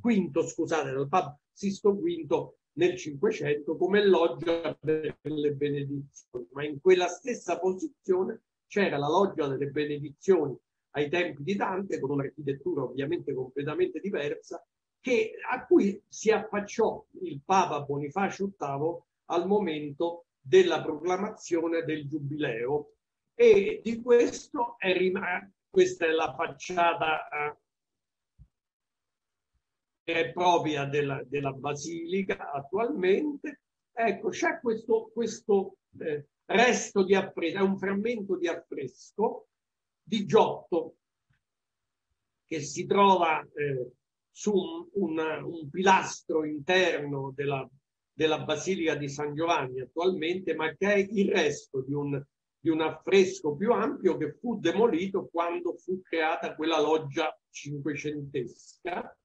Speaker 2: quinto scusate, dal Papa Sisto V nel Cinquecento come loggia per le benedizioni, ma in quella stessa posizione c'era la loggia delle benedizioni ai tempi di Dante, con un'architettura ovviamente completamente diversa, che, a cui si affacciò il Papa Bonifacio VIII al momento della proclamazione del Giubileo. E di questo è rimasto, questa è la facciata eh, propria della, della, basilica attualmente. Ecco, c'è questo, questo eh, resto di affresco, è un frammento di affresco di Giotto che si trova eh, su un, un, un, pilastro interno della, della, Basilica di San Giovanni attualmente, ma che è il resto di un, di un affresco più ampio che fu demolito quando fu creata quella loggia cinquecentesca.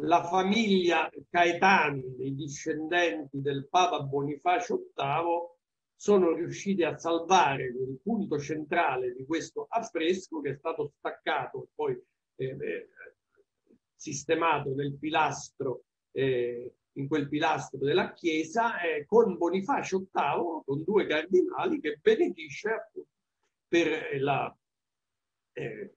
Speaker 2: La famiglia Caetani, i discendenti del Papa Bonifacio VIII, sono riusciti a salvare il punto centrale di questo affresco che è stato staccato e poi eh, eh, sistemato nel pilastro, eh, in quel pilastro della chiesa, eh, con Bonifacio VIII, con due cardinali, che benedisce appunto per la, eh,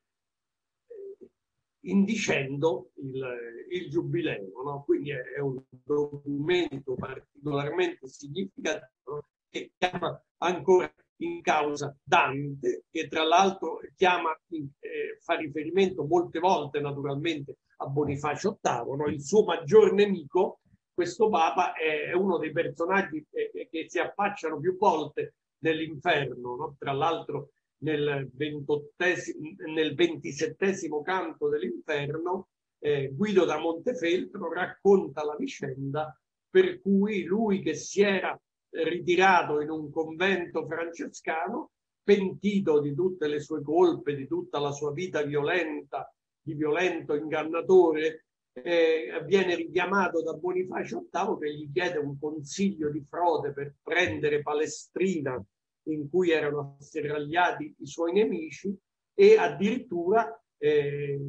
Speaker 2: indicendo il, il giubileo. No? Quindi è, è un documento particolarmente significativo che chiama ancora in causa Dante, che tra l'altro chiama, eh, fa riferimento molte volte naturalmente a Bonifacio VIII, no? il suo maggior nemico, questo Papa è uno dei personaggi che, che si affacciano più volte nell'inferno, no? tra l'altro nel, nel ventisettesimo canto dell'inferno, eh, Guido da Montefeltro racconta la vicenda per cui lui che si era ritirato in un convento francescano, pentito di tutte le sue colpe, di tutta la sua vita violenta, di violento ingannatore, eh, viene richiamato da Bonifacio VIII che gli chiede un consiglio di frode per prendere Palestrina in cui erano asserragliati i suoi nemici e addirittura eh,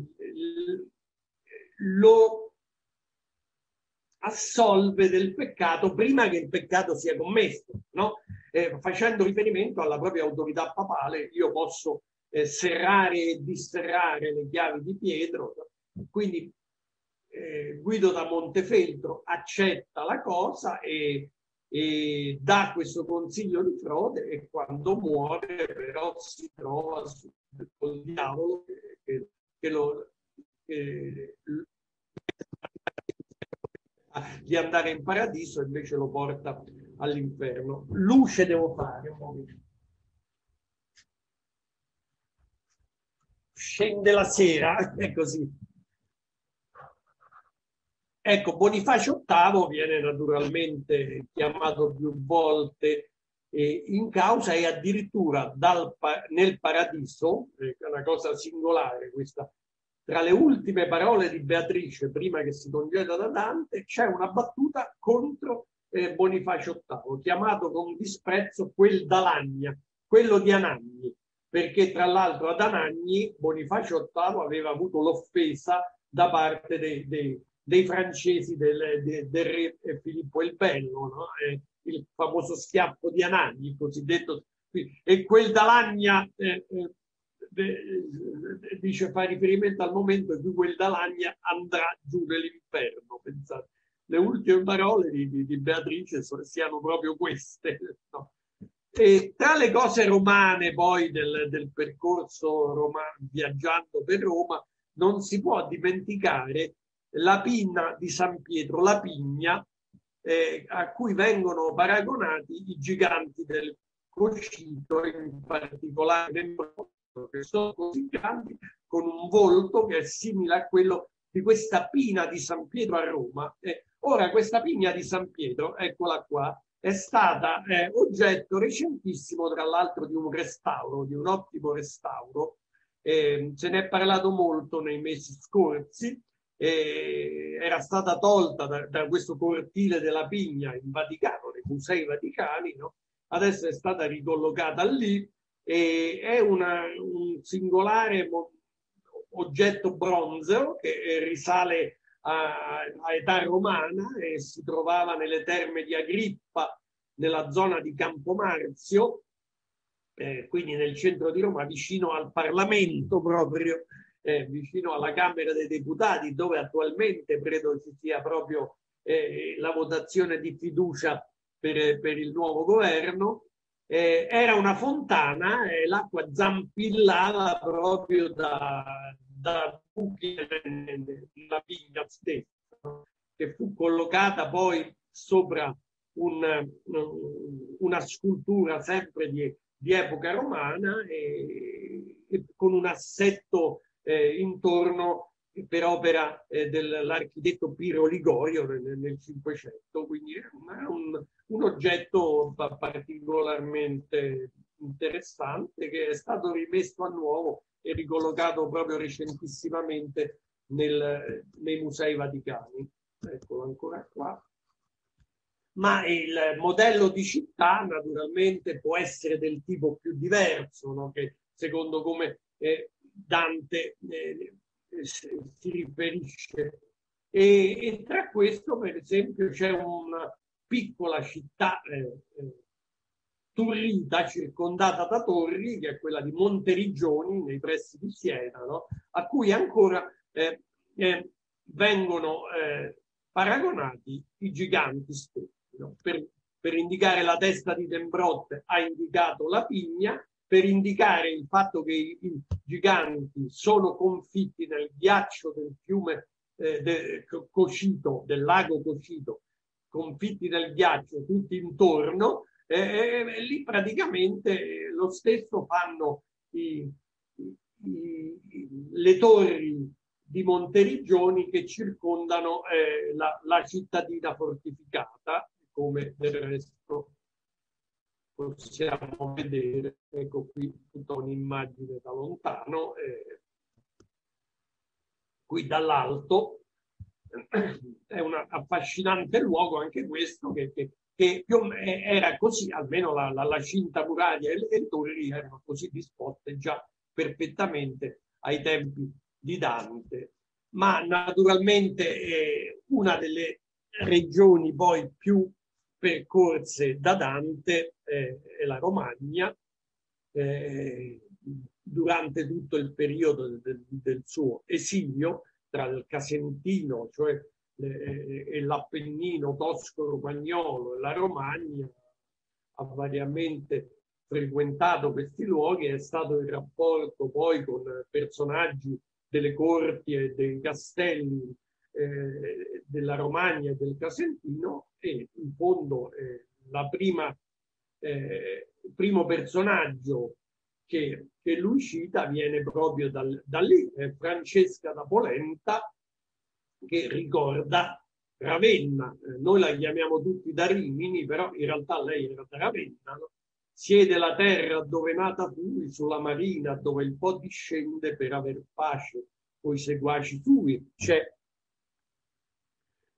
Speaker 2: lo assolve del peccato prima che il peccato sia commesso, no? eh, facendo riferimento alla propria autorità papale, io posso eh, serrare e disserrare le chiavi di Pietro, quindi eh, Guido da Montefeltro accetta la cosa e, e, dà questo consiglio di frode e quando muore però si trova col diavolo che, che lo, che, di andare in paradiso invece lo porta all'inferno. Luce devo fare. Scende la sera, è così. Ecco, Bonifacio VIII viene naturalmente chiamato più volte eh, in causa e addirittura dal, nel paradiso, eh, è una cosa singolare questa tra le ultime parole di Beatrice, prima che si congeda da Dante, c'è una battuta contro eh, Bonifacio VIII, chiamato con disprezzo quel d'Alagna, quello di Anagni, perché tra l'altro ad Anagni Bonifacio VIII aveva avuto l'offesa da parte dei, dei, dei francesi del, de, del, re Filippo il Bello, no? eh, il famoso schiaffo di Anagni, il cosiddetto... E quel d'Alagna eh, eh dice, fa riferimento al momento in cui quel Dalagna andrà giù nell'inferno. Pensate, le ultime parole di, di, di Beatrice siano proprio queste. No? E tra le cose romane poi del, del percorso romano, viaggiando per Roma, non si può dimenticare la pinna di San Pietro, la pigna, eh, a cui vengono paragonati i giganti del Cocito, in particolare che sono così grandi, con un volto che è simile a quello di questa pina di San Pietro a Roma. Eh, ora, questa pina di San Pietro, eccola qua, è stata eh, oggetto recentissimo, tra l'altro, di un restauro, di un ottimo restauro. Eh, se ne è parlato molto nei mesi scorsi. Eh, era stata tolta da, da, questo cortile della Pigna in Vaticano, nei Musei Vaticani, no? adesso è stata ricollocata lì e è una, un singolare oggetto bronzeo che risale a, a, età romana e si trovava nelle terme di Agrippa nella zona di Campomarzio, eh, quindi nel centro di Roma, vicino al Parlamento proprio, eh, vicino alla Camera dei Deputati, dove attualmente credo ci sia proprio eh, la votazione di fiducia per, per il nuovo governo. Eh, era una fontana e l'acqua zampillava proprio da, da buchi nella piglia stessa, che fu collocata poi sopra un, una scultura sempre di, di epoca romana e, e, con un assetto eh, intorno per opera eh, dell'architetto Piro Ligorio nel Cinquecento, quindi è un, un oggetto particolarmente interessante che è stato rimesso a nuovo e ricollocato proprio recentissimamente nel, nei musei vaticani. Eccolo ancora qua. Ma il modello di città naturalmente può essere del tipo più diverso, no? che secondo come eh, Dante eh, si riferisce. E, e, tra questo, per esempio, c'è una piccola città eh, eh turrita, circondata da torri, che è quella di Monterigioni, nei pressi di Siena, no? a cui ancora eh, eh, vengono eh, paragonati i giganti stessi. No? Per, per, indicare la testa di Dembrotte ha indicato la pigna, per indicare il fatto che i, i giganti sono confitti nel ghiaccio del fiume eh, de, Cocito, del lago Cocito, confitti nel ghiaccio tutti intorno, e, e lì praticamente lo stesso fanno i, i, le torri di Monteriggioni che circondano eh, la, la, cittadina fortificata, come del resto possiamo vedere. Ecco qui tutta un'immagine da lontano, eh, qui dall'alto. È un affascinante luogo anche questo che, che che era così, almeno la, la, la cinta muraria e le torri erano così disposte già perfettamente ai tempi di Dante. Ma naturalmente eh, una delle regioni poi più percorse da Dante eh, è la Romagna, eh, durante tutto il periodo del, del, suo esilio tra il Casentino, cioè e l'Appennino tosco-romagnolo e la Romagna ha variamente frequentato questi luoghi, è stato il rapporto poi con personaggi delle corti e dei castelli eh, della Romagna e del Casentino e in fondo eh, la prima, eh, il primo personaggio che, che, lui cita viene proprio dal, da lì, Francesca da Polenta, che ricorda Ravenna. Eh, noi la chiamiamo tutti da Rimini, però in realtà lei era da Ravenna. No? Siede la terra dove nata fui, sulla marina dove il po' discende per aver pace coi seguaci tui. C'è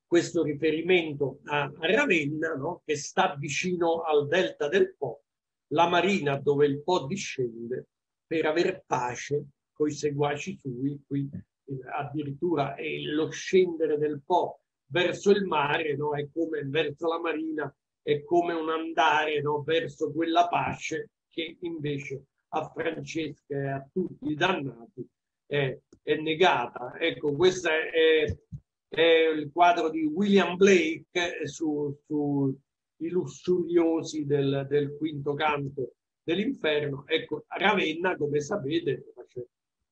Speaker 2: questo riferimento a, Ravenna, no? che sta vicino al delta del Po, la marina dove il Po discende per aver pace coi seguaci sui, qui addirittura lo scendere del Po verso il mare, no? è come verso la marina, è come un andare no? verso quella pace che invece a Francesca e a tutti i dannati è, è negata. Ecco, questo è, è, il quadro di William Blake su, su i lussuriosi del, del quinto canto dell'inferno. Ecco, Ravenna, come sapete,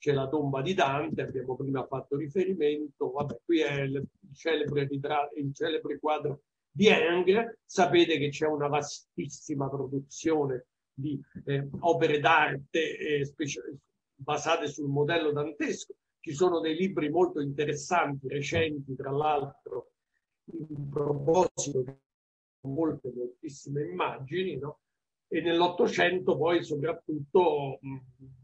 Speaker 2: c'è la tomba di Dante, abbiamo prima fatto riferimento, vabbè, qui è il celebre, il celebre quadro di Ingres, sapete che c'è una vastissima produzione di eh, opere d'arte eh, basate sul modello dantesco. Ci sono dei libri molto interessanti, recenti, tra l'altro, in proposito molte, moltissime immagini, no? e nell'Ottocento poi soprattutto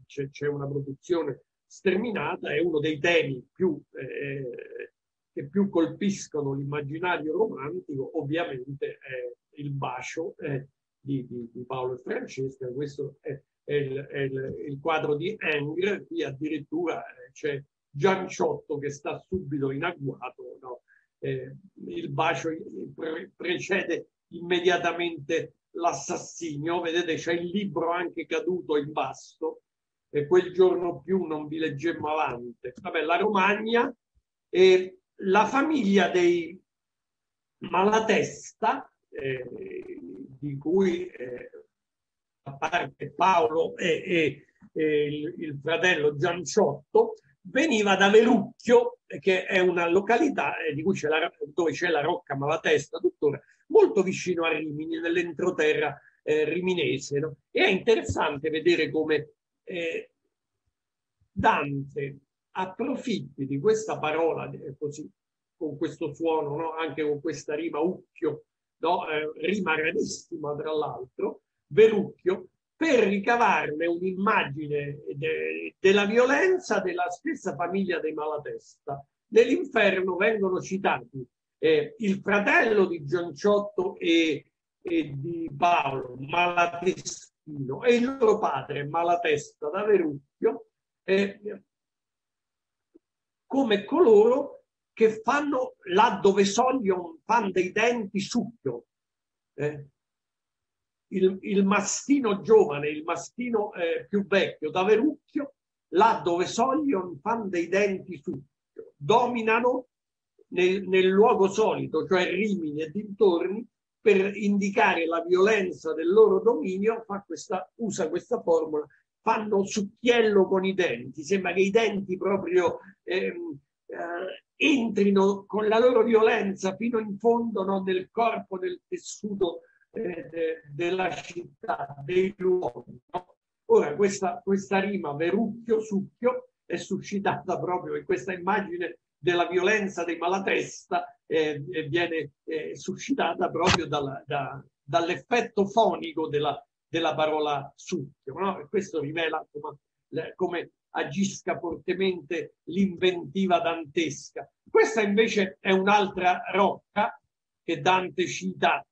Speaker 2: c'è, una produzione sterminata, è uno dei temi più, eh, che più colpiscono l'immaginario romantico, ovviamente è il bacio eh, di, di, di, Paolo e Francesca, questo è, è, il, è il, il, quadro di Engre, qui addirittura eh, c'è Gianciotto che sta subito in agguato, no? eh, il bacio pre- precede immediatamente l'assassinio, vedete c'è il libro anche caduto in basso, e quel giorno più non vi leggemmo avanti. Vabbè, la Romagna e la famiglia dei Malatesta, eh, di cui eh, a parte Paolo e, e, e il, il, fratello Gianciotto, veniva da Verucchio, che è una località eh, di cui c'è la, dove c'è la Rocca Malatesta tuttora, molto vicino a Rimini, nell'entroterra eh, riminese. No? E è interessante vedere come eh, Dante approfitti di questa parola, eh, così, con questo suono, no? anche con questa rima ucchio, no? eh, rima rarissima tra l'altro, verucchio, per ricavarne un'immagine de, della violenza della stessa famiglia dei Malatesta. Nell'inferno vengono citati eh, il fratello di Gianciotto e, e di Paolo, Malatestino, e il loro padre, Malatesta da Verucchio, eh, come coloro che fanno là dove sogliono, fanno dei denti succhio. Eh, il, il, mastino giovane, il mastino eh, più vecchio da Verucchio, là dove sogliono, fanno dei denti succhio. Dominano nel, nel luogo solito, cioè Rimini e dintorni, per indicare la violenza del loro dominio, questa, usa questa formula, fanno succhiello con i denti, sembra che i denti proprio ehm, eh, entrino con la loro violenza fino in fondo no, nel corpo, del tessuto eh, de, della città, dei luoghi. No? Ora, questa, questa rima verucchio, succhio, è suscitata proprio in questa immagine della violenza dei malatesta eh, viene eh, suscitata proprio dalla, da, dall'effetto fonico della, della parola succhio. No? questo rivela come, come agisca fortemente l'inventiva dantesca. Questa invece è un'altra rocca che Dante cita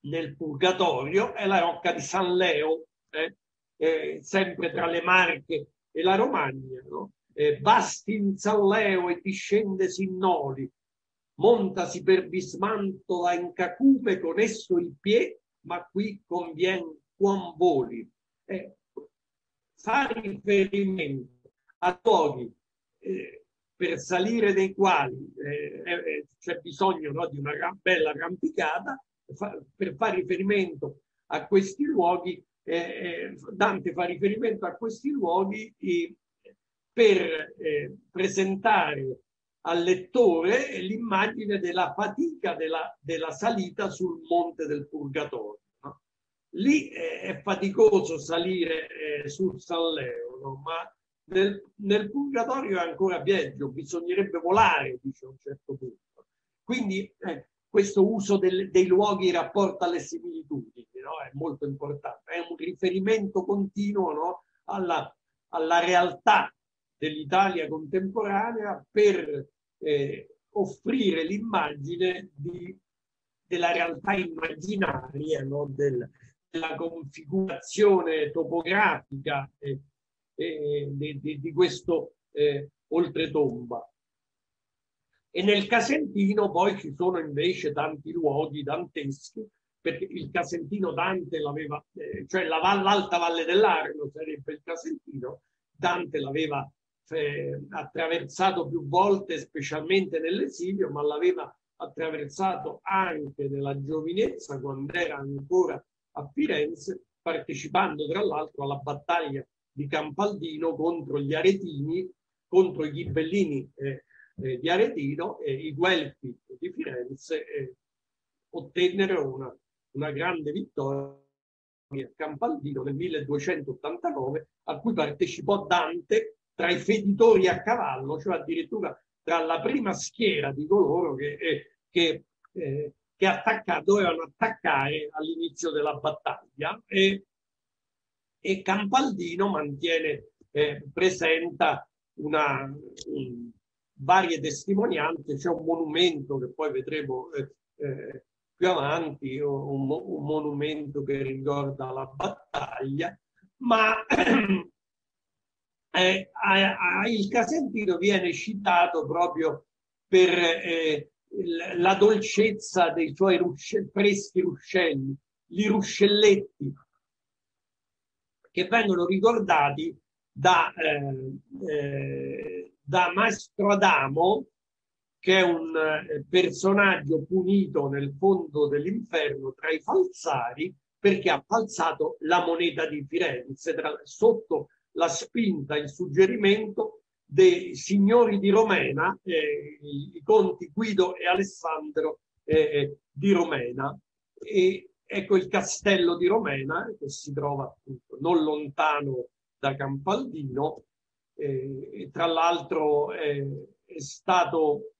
Speaker 2: nel Purgatorio, è la rocca di San Leo, eh? Eh, sempre tra le Marche e la Romagna. No? Eh, basti in San Leo e discende Sinnoli, montasi per Bismantola in Cacume con esso il piede ma qui conviene quam voli. Eh, fa riferimento a luoghi eh, per salire dei quali eh, eh c'è bisogno no, di una bella arrampicata, fa, per fare riferimento a questi luoghi, eh, eh, Dante fa riferimento a questi luoghi per presentare al lettore l'immagine della fatica della, della, salita sul monte del Purgatorio. No? Lì è faticoso salire eh, sul San Leo, no? ma nel, nel, Purgatorio è ancora peggio, bisognerebbe volare, dice a un certo punto. Quindi eh, questo uso del, dei luoghi in rapporto alle similitudini no? è molto importante, è un riferimento continuo alla, alla realtà dell'Italia contemporanea per eh, offrire l'immagine della realtà immaginaria, no? Del, della configurazione topografica eh, eh, di, di, di, questo eh, oltretomba. E nel Casentino poi ci sono invece tanti luoghi danteschi, perché il Casentino Dante l'aveva, eh, cioè l'alta valle dell'Arno sarebbe il Casentino, Dante l'aveva eh, attraversato più volte, specialmente nell'esilio, ma l'aveva attraversato anche nella giovinezza quando era ancora a Firenze, partecipando tra l'altro alla battaglia di Campaldino contro gli Aretini, contro i ghibellini eh, eh, di Aretino e i Guelfi di Firenze eh, ottennero una, una grande vittoria a Campaldino nel 1289 a cui partecipò Dante tra i feditori a cavallo, cioè addirittura tra la prima schiera di coloro che, eh, che eh, che attacca, dovevano attaccare all'inizio della battaglia. E, e Campaldino mantiene, eh, presenta una, un, varie testimonianze, c'è un monumento che poi vedremo eh, eh, più avanti, un, un, monumento che ricorda la battaglia, ma eh, il Casentino viene citato proprio per eh, la dolcezza dei suoi rusce, freschi ruscelli, i ruscelletti, che vengono ricordati da, eh, eh, da Mastro Adamo, che è un eh, personaggio punito nel fondo dell'inferno tra i falsari perché ha falsato la moneta di Firenze tra, sotto la spinta, il suggerimento dei signori di Romena, eh, i, conti Guido e Alessandro eh, eh, di Romena. E ecco il castello di Romena, che si trova appunto non lontano da Campaldino, eh, tra l'altro è stato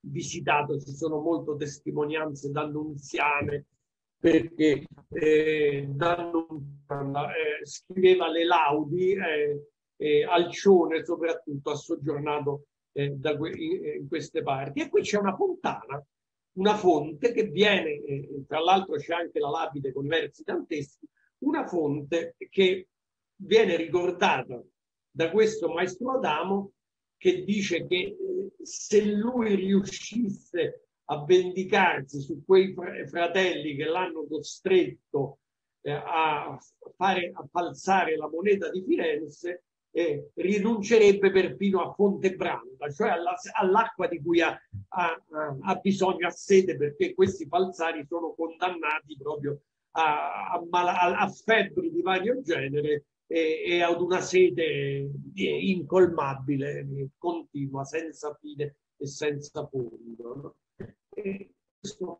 Speaker 2: visitato, ci sono molte testimonianze d'annunziane perché eh, D'Annunziana eh, scriveva le laudi eh, eh, Alcione soprattutto ha soggiornato eh, que in, in, queste parti. E qui c'è una fontana, una fonte che viene, eh, tra l'altro c'è anche la lapide con i versi danteschi, una fonte che viene ricordata da questo maestro Adamo che dice che eh, se lui riuscisse a vendicarsi su quei fratelli che l'hanno costretto eh, a fare a falsare la moneta di Firenze, eh, rinuncerebbe perfino a Fontebranda, cioè alla, all'acqua di cui ha, ha, ha, bisogno, a sede, perché questi falsari sono condannati proprio a, a, a febbri di vario genere e, e, ad una sede incolmabile, continua, senza fine e senza fondo. No? Questo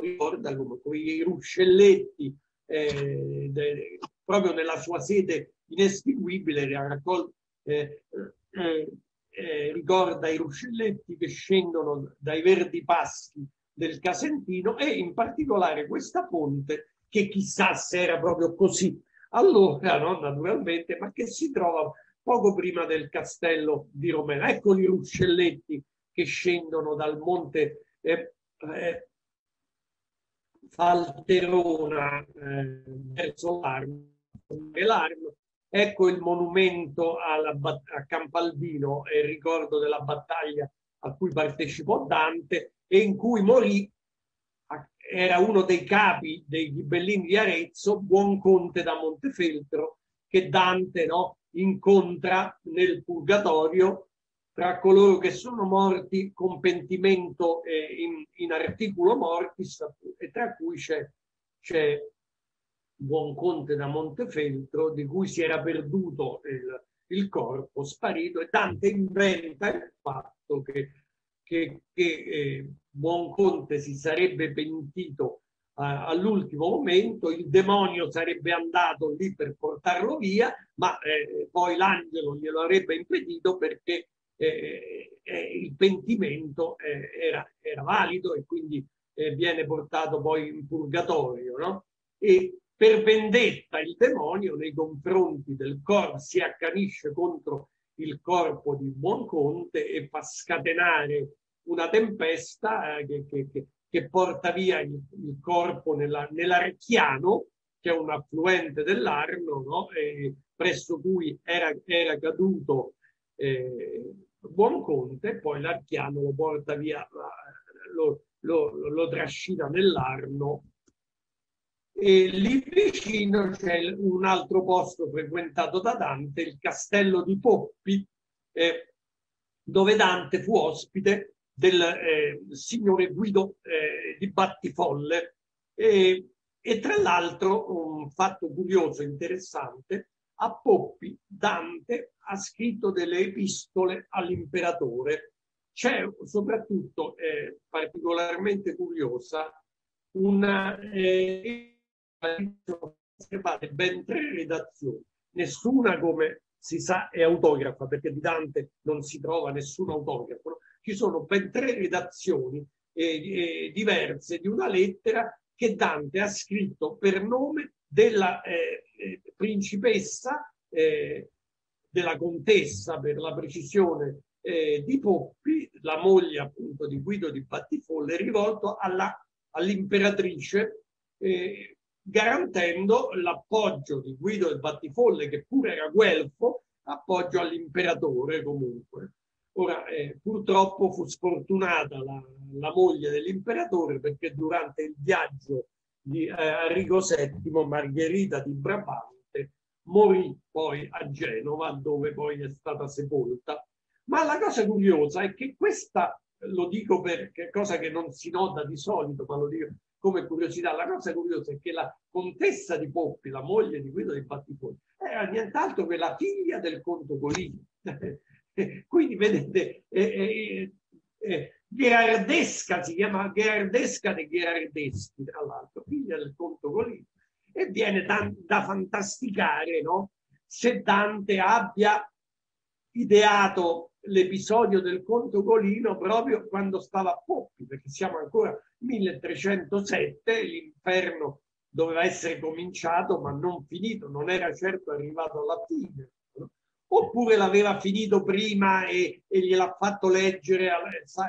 Speaker 2: ricorda come quei ruscelletti eh, de, proprio nella sua sede inestinguibile, eh, eh, eh, ricorda i ruscelletti che scendono dai verdi paschi del Casentino e in particolare questa ponte che chissà se era proprio così allora, no, naturalmente, ma che si trova poco prima del castello di Romena. Ecco i ruscelletti che scendono dal monte eh, eh, Falterona eh, verso l'Arno. Ecco il monumento alla, a Campaldino, il ricordo della battaglia a cui partecipò Dante e in cui morì era uno dei capi dei ghibellini di Arezzo, buon conte da Montefeltro, che Dante no, incontra nel purgatorio tra coloro che sono morti con pentimento eh, in, in, articulo mortis e tra cui c'è, c'è buon conte da Montefeltro di cui si era perduto il, il corpo, sparito e Dante inventa il fatto che che, che eh, Buonconte si sarebbe pentito all'ultimo momento, il demonio sarebbe andato lì per portarlo via, ma eh, poi l'angelo glielo avrebbe impedito perché eh, eh, il pentimento eh, era, era, valido e quindi viene portato poi in purgatorio. No? E per vendetta il demonio nei confronti del corpo si accanisce contro il corpo di Buonconte e fa scatenare una tempesta eh, che, che, che, porta via il, il corpo nella, nell'Archiano, che è un affluente dell'Arno, no? presso cui era, era caduto eh, Buonconte, poi l'Archiano lo porta via, lo, lo, lo trascina nell'Arno e lì vicino c'è un altro posto frequentato da Dante, il castello di Poppi, eh, dove Dante fu ospite del eh, signore Guido eh, di Battifolle. E, e tra l'altro, un fatto curioso, interessante, a Poppi Dante ha scritto delle epistole all'imperatore. C'è soprattutto, eh, particolarmente curiosa, una eh, ben tre redazioni, nessuna come si sa è autografa, perché di Dante non si trova nessun autografo, ci sono ben tre redazioni eh, diverse di una lettera che Dante ha scritto per nome della eh, eh principessa, eh, della contessa per la precisione eh, di Poppi, la moglie appunto di Guido di Battifolle, rivolto all'imperatrice eh, garantendo l'appoggio di Guido di Battifolle, che pure era guelfo, appoggio all'imperatore comunque. Ora, eh, purtroppo fu sfortunata la, la moglie dell'imperatore perché durante il viaggio di eh, Arrigo VII, Margherita di Brabante, morì poi a Genova, dove poi è stata sepolta. Ma la cosa curiosa è che questa, lo dico perché cosa che non si nota di solito, ma lo dico come curiosità, la cosa curiosa è che la contessa di Poppi, la moglie di Guido di Battipoli, era nient'altro che la figlia del conto Colini. Quindi vedete, eh, eh, eh, Gherardesca si chiama Gherardesca dei Gherardeschi, tra l'altro, figlia del conto Colini, e viene da, da fantasticare no? se Dante abbia ideato l'episodio del conto Colino proprio quando stava a Poppi, perché siamo ancora 1307, l'inferno doveva essere cominciato ma non finito, non era certo arrivato alla fine. Oppure l'aveva finito prima e, e gliel'ha fatto leggere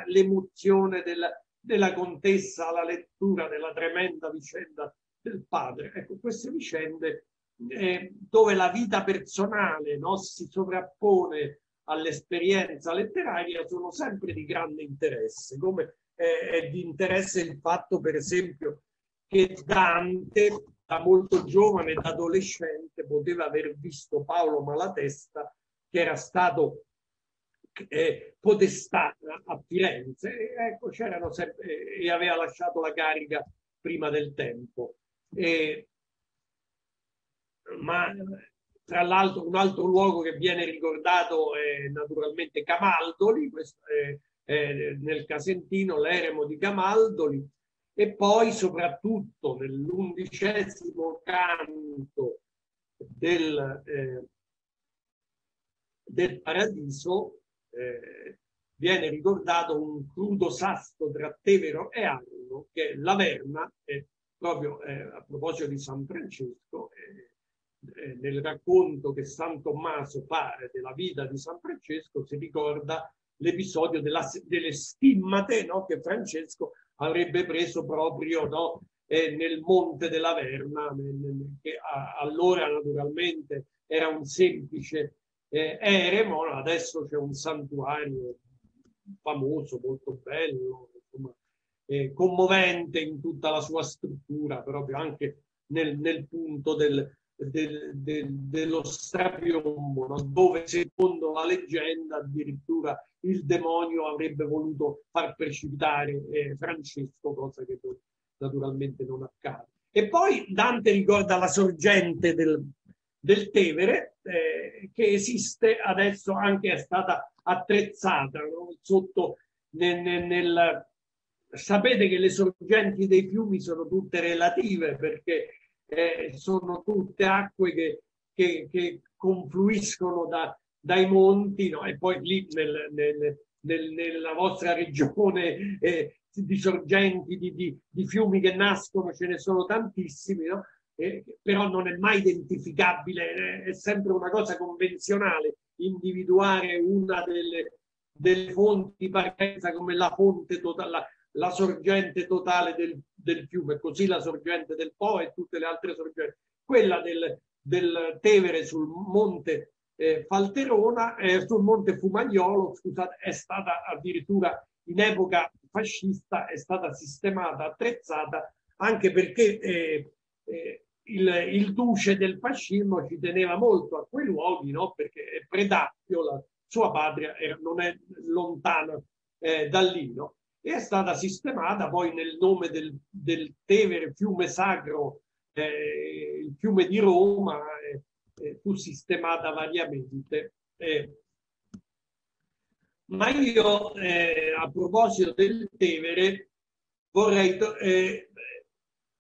Speaker 2: l'emozione della, della contessa alla lettura della tremenda vicenda del padre. Ecco, queste vicende eh, dove la vita personale no, si sovrappone all'esperienza letteraria sono sempre di grande interesse, come eh, è di interesse il fatto, per esempio, che Dante da molto giovane, da adolescente, poteva aver visto Paolo Malatesta, che era stato eh, podestà a Firenze, e, ecco, sempre, e aveva lasciato la carica prima del tempo. E, ma tra l'altro un altro luogo che viene ricordato è naturalmente Camaldoli, questo è, è nel Casentino, l'eremo di Camaldoli, e poi soprattutto nell'undicesimo canto del, eh, del Paradiso eh, viene ricordato un crudo sasto tra Tevero e Arno, che è proprio eh, a proposito di San Francesco, eh, eh, nel racconto che San Tommaso fa della vita di San Francesco si ricorda l'episodio delle stimmate no, che Francesco avrebbe preso proprio no, eh, nel monte della Verna, che a, allora naturalmente era un semplice eh, eremo, adesso c'è un santuario famoso, molto bello, insomma, eh, commovente in tutta la sua struttura, proprio anche nel, nel punto del, del, del, dello strapiombo, no? dove secondo la leggenda addirittura il demonio avrebbe voluto far precipitare eh, Francesco, cosa che naturalmente non accade. E poi Dante ricorda la sorgente del, del Tevere, eh, che esiste adesso anche è stata attrezzata no? sotto nel, nel, nel, sapete che le sorgenti dei fiumi sono tutte relative perché eh, sono tutte acque che, che, che confluiscono da, dai monti no? e poi lì nel, nel, nel, nella vostra regione eh, di sorgenti, di, di, di, fiumi che nascono, ce ne sono tantissimi, no? eh, però non è mai identificabile, è sempre una cosa convenzionale individuare una delle, delle fonti di partenza come la fonte totale, la sorgente totale del, del, fiume, così la sorgente del Po e tutte le altre sorgenti. Quella del, del Tevere sul monte eh, Falterona, eh, sul monte Fumagliolo, scusate, è stata addirittura in epoca fascista, è stata sistemata, attrezzata, anche perché eh, eh il, il, duce del fascismo ci teneva molto a quei luoghi, no? perché Predappio, la sua patria, non è lontana eh, da lì. No? e è stata sistemata poi nel nome del, del Tevere, fiume sacro, eh, il fiume di Roma, eh, fu sistemata variamente. Eh, ma io eh, a proposito del Tevere vorrei eh,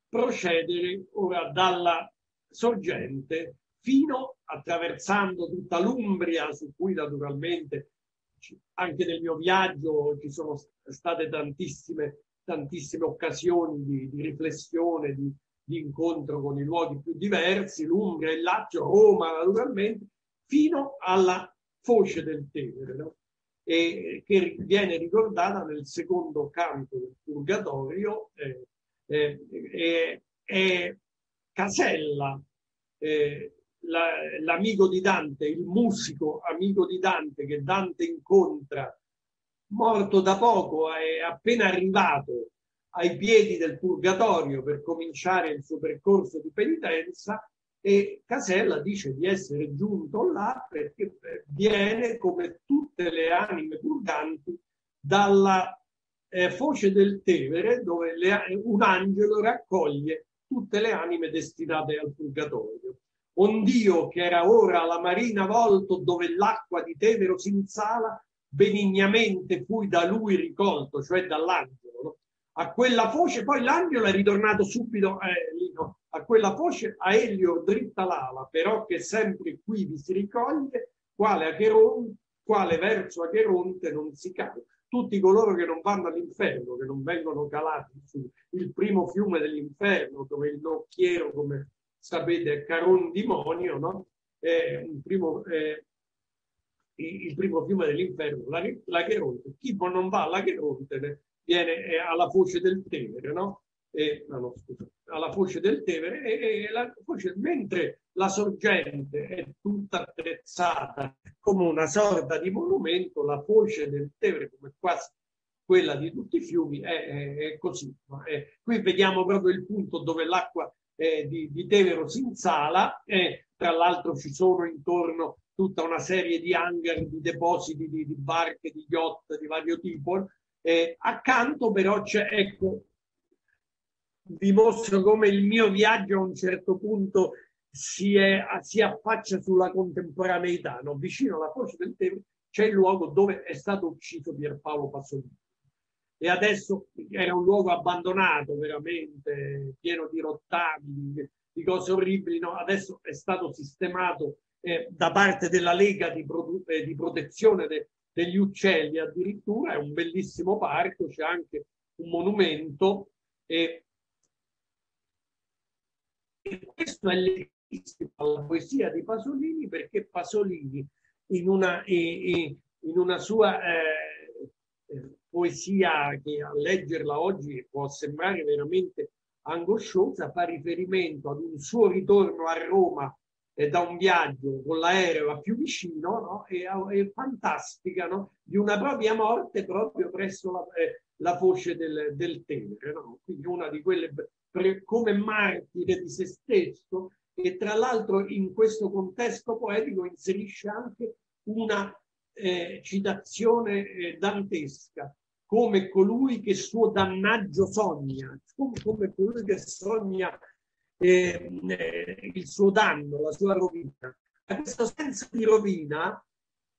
Speaker 2: procedere ora dalla sorgente fino attraversando tutta l'Umbria, su cui naturalmente anche nel mio viaggio ci sono state tantissime, tantissime occasioni di, di riflessione, di, di, incontro con i luoghi più diversi, l'Umbria, il Lazio, Roma naturalmente, fino alla foce del Tevere, no? e che viene ricordata nel secondo canto del Purgatorio. Eh, eh, eh, Casella, eh, la, l'amico di Dante, il musico amico di Dante che Dante incontra, morto da poco, è appena arrivato ai piedi del purgatorio per cominciare il suo percorso di penitenza e Casella dice di essere giunto là perché viene come tutte le anime purganti dalla eh, foce del Tevere dove le, un angelo raccoglie tutte le anime destinate al purgatorio. Un Dio che era ora alla marina volto dove l'acqua di Tevero si insala, benignamente fui da lui ricolto, cioè dall'angelo. A quella foce, poi l'angelo è ritornato subito eh, lì, no? a quella foce a Elio dritta l'ala, però che sempre qui vi si ricoglie, quale, Acheronte, quale verso Acheronte non si cade tutti coloro che non vanno all'inferno, che non vengono calati sul primo fiume dell'inferno, dove il nocchiero, come sapete, Caron Dimonio, no? È un primo, eh, il primo fiume dell'inferno, la, la Cheronte. Chi non va alla Cheronte viene eh, alla foce del Tevere, no? E, no, no, scusa, alla foce del Tevere, e, e la foce, mentre la sorgente è tutta attrezzata come una sorta di monumento, la foce del Tevere, come quasi quella di tutti i fiumi, è, è, è così. È, qui vediamo proprio il punto dove l'acqua eh, di, di, Tevere si insala e tra l'altro ci sono intorno tutta una serie di hangar, di depositi di, di barche, di yacht di vario tipo. Eh, accanto però c'è, ecco, vi mostro come il mio viaggio a un certo punto si, è, si affaccia sulla contemporaneità. No? Vicino alla foce del Tevere c'è il luogo dove è stato ucciso Pierpaolo Pasolini. E adesso era un luogo abbandonato, veramente pieno di rottami, di, cose orribili. No? Adesso è stato sistemato eh, da parte della Lega di, eh, di protezione de, degli uccelli addirittura. È un bellissimo parco, c'è anche un monumento. E, e questo è alla poesia di Pasolini perché Pasolini in una, in una sua eh, eh, poesia che a leggerla oggi può sembrare veramente angosciosa fa riferimento ad un suo ritorno a Roma eh, da un viaggio con l'aereo a Fiumicino no? e, e fantastica di una propria morte proprio presso la, eh, la foce del, del Tevere. No? Quindi una di quelle pre, come martire di se stesso e tra l'altro in questo contesto poetico inserisce anche una eh, citazione eh, dantesca, come colui che suo dannaggio sogna, come, come colui che sogna eh, il suo danno, la sua rovina. A questo senso di rovina,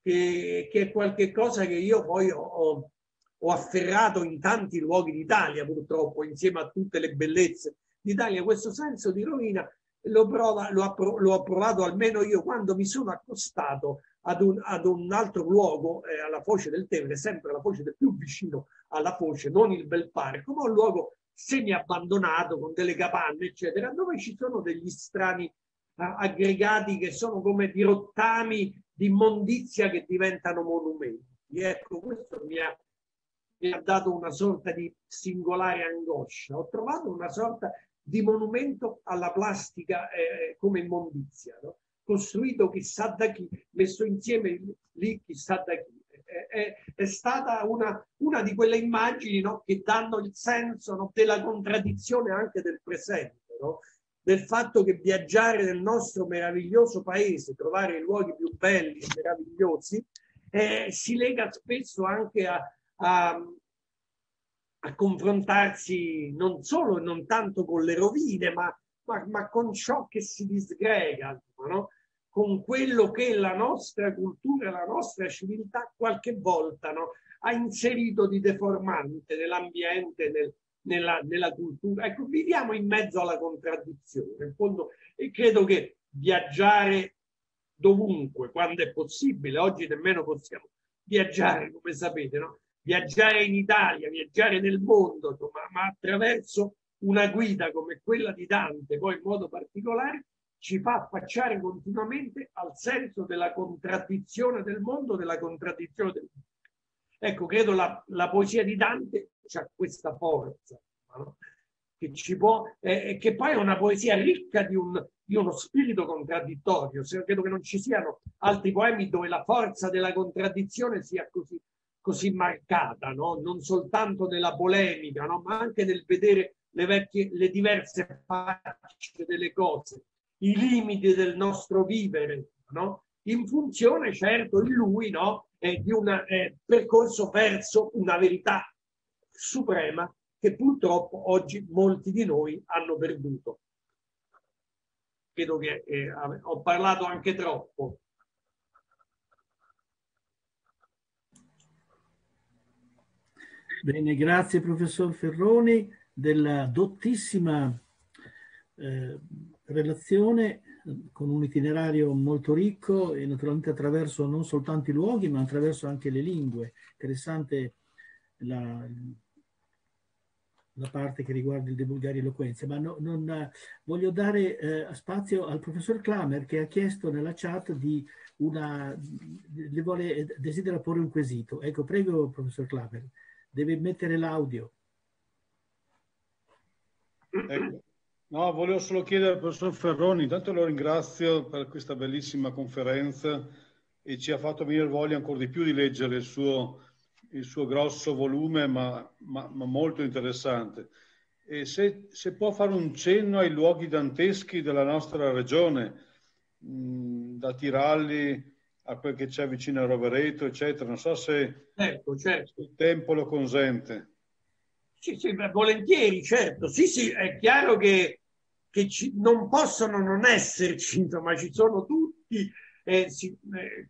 Speaker 2: che, che è qualcosa che io poi ho, ho, afferrato in tanti luoghi d'Italia, purtroppo, insieme a tutte le bellezze d'Italia, questo senso di rovina lo, prova, lo, lo ho provato almeno io quando mi sono accostato ad un, ad un altro luogo, eh, alla foce del Tevere, sempre la foce del più vicino alla foce, non il bel parco, ma un luogo semi-abbandonato con delle capanne, eccetera, dove ci sono degli strani eh, aggregati che sono come di rottami di immondizia che diventano monumenti. Ecco, questo mi ha, mi ha dato una sorta di singolare angoscia. Ho trovato una sorta di monumento alla plastica eh, come immondizia, no? costruito chissà da chi, messo insieme lì chissà da chi. È, è stata una, una, di quelle immagini no? che danno il senso no? della contraddizione anche del presente, no? del fatto che viaggiare nel nostro meraviglioso paese, trovare i luoghi più belli e meravigliosi, eh, si lega spesso anche a, a, a confrontarsi non solo non tanto con le rovine, ma, ma, ma con ciò che si disgrega, no? Con quello che la nostra cultura, la nostra civiltà qualche volta no? ha inserito di deformante nell'ambiente, nel, nella, nella, cultura. Ecco, viviamo in mezzo alla contraddizione. In fondo, e credo che viaggiare dovunque, quando è possibile, oggi nemmeno possiamo viaggiare, come sapete, no? viaggiare in Italia, viaggiare nel mondo, ma, ma attraverso una guida come quella di Dante, poi in modo particolare, ci fa affacciare continuamente al senso della contraddizione del mondo, della contraddizione del mondo. Ecco, credo la, la poesia di Dante ha questa forza, no? che, ci può, eh, che poi è una poesia ricca di, un, di uno spirito contraddittorio. Se, credo che non ci siano altri poemi dove la forza della contraddizione sia così, così marcata, no? non soltanto nella polemica, no? ma anche nel vedere le, vecchie, le diverse facce delle cose, i limiti del nostro vivere, no? in funzione, certo, in lui, no? eh, di un eh, percorso verso una verità suprema che purtroppo oggi molti di noi hanno perduto. Credo che eh, ho parlato anche troppo.
Speaker 1: Bene, grazie professor Ferroni della dottissima eh, relazione con un itinerario molto ricco e naturalmente attraverso non soltanto i luoghi ma attraverso anche le lingue. Interessante la, la parte che riguarda il divulgare eloquenza, ma no, non, voglio dare eh, spazio al professor Klamer che ha chiesto nella chat di una, le vuole, desidera porre un quesito. Ecco, prego professor Klamer, deve mettere l'audio.
Speaker 3: Ecco. No, volevo solo chiedere al professor Ferroni, intanto lo ringrazio per questa bellissima conferenza e ci ha fatto venire voglia ancora di più di leggere il suo, il suo grosso volume, ma, ma, ma molto interessante. E se, se, può fare un cenno ai luoghi danteschi della nostra regione, mh, da Tiralli a quel che c'è vicino a Rovereto, eccetera. Non so se
Speaker 2: certo, certo.
Speaker 3: il tempo lo consente.
Speaker 2: Sì, sì, volentieri, certo. Sì, sì, è chiaro che, che ci, non possono non esserci, insomma, ci sono tutti, eh, si, eh,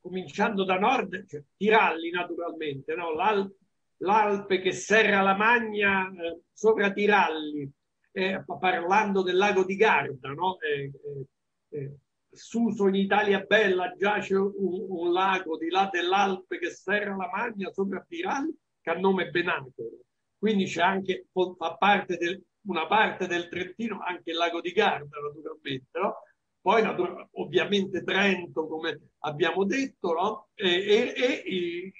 Speaker 2: cominciando da nord, cioè, Tiralli naturalmente, no? L'Al, l'Alpe che serra la Magna eh, sopra Tiralli, eh, parlando del lago di Garda, no? Eh, eh, Suso in Italia Bella giace un, un, lago di là dell'Alpe che serra la Magna sopra Tiralli, che ha nome Benacolo quindi c'è anche, fa parte del, una parte del Trentino, anche il lago di Garda naturalmente, no? Poi ovviamente Trento, come abbiamo detto, no? e, e, e il,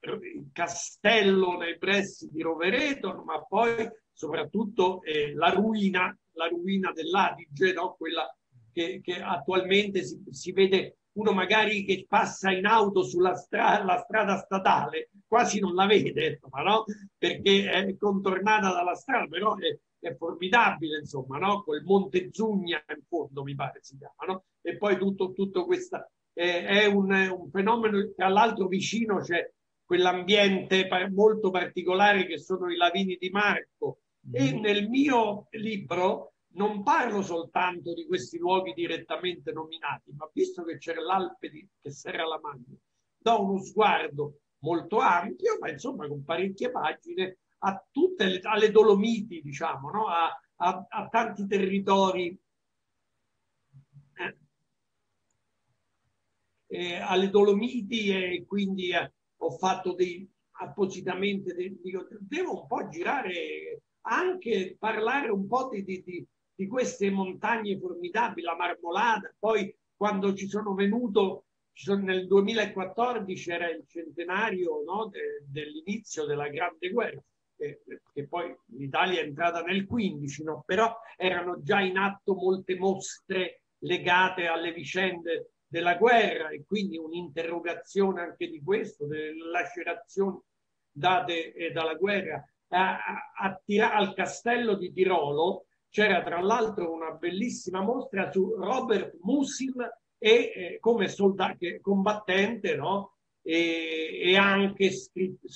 Speaker 2: il, castello nei pressi di Rovereto, ma poi soprattutto eh, la ruina, la ruina dell'Adige, no? quella che, che attualmente si, si, vede uno magari che passa in auto sulla stra- strada statale, quasi non la vede, ma no? perché è contornata dalla strada, però è, è formidabile, insomma, no? Col Monte Zugna in fondo, mi pare si chiama, no? E poi tutto, tutto questo eh, è un, un, fenomeno, tra l'altro vicino c'è quell'ambiente molto particolare che sono i lavini di Marco. Mm. E nel mio libro non parlo soltanto di questi luoghi direttamente nominati, ma visto che c'era l'Alpe di, che Serra la Magna, do uno sguardo molto ampio, ma insomma con parecchie pagine, a tutte le, alle Dolomiti, diciamo, no? a, a, a tanti territori, eh, eh, alle Dolomiti e quindi eh, ho fatto dei appositamente, dei, dico, devo un po' girare, anche parlare un po' di, di di queste montagne formidabili, la Marmolada, poi quando ci sono venuto, nel 2014 era il centenario no, de, dell'inizio della Grande Guerra, eh, che poi l'Italia è entrata nel 15, no? però erano già in atto molte mostre legate alle vicende della guerra e quindi un'interrogazione anche di questo, delle lacerazioni date eh, dalla guerra. A, a, a, al castello di Tirolo c'era tra l'altro una bellissima mostra su Robert Musil e eh, come soldato, combattente, no? E, e anche scritto,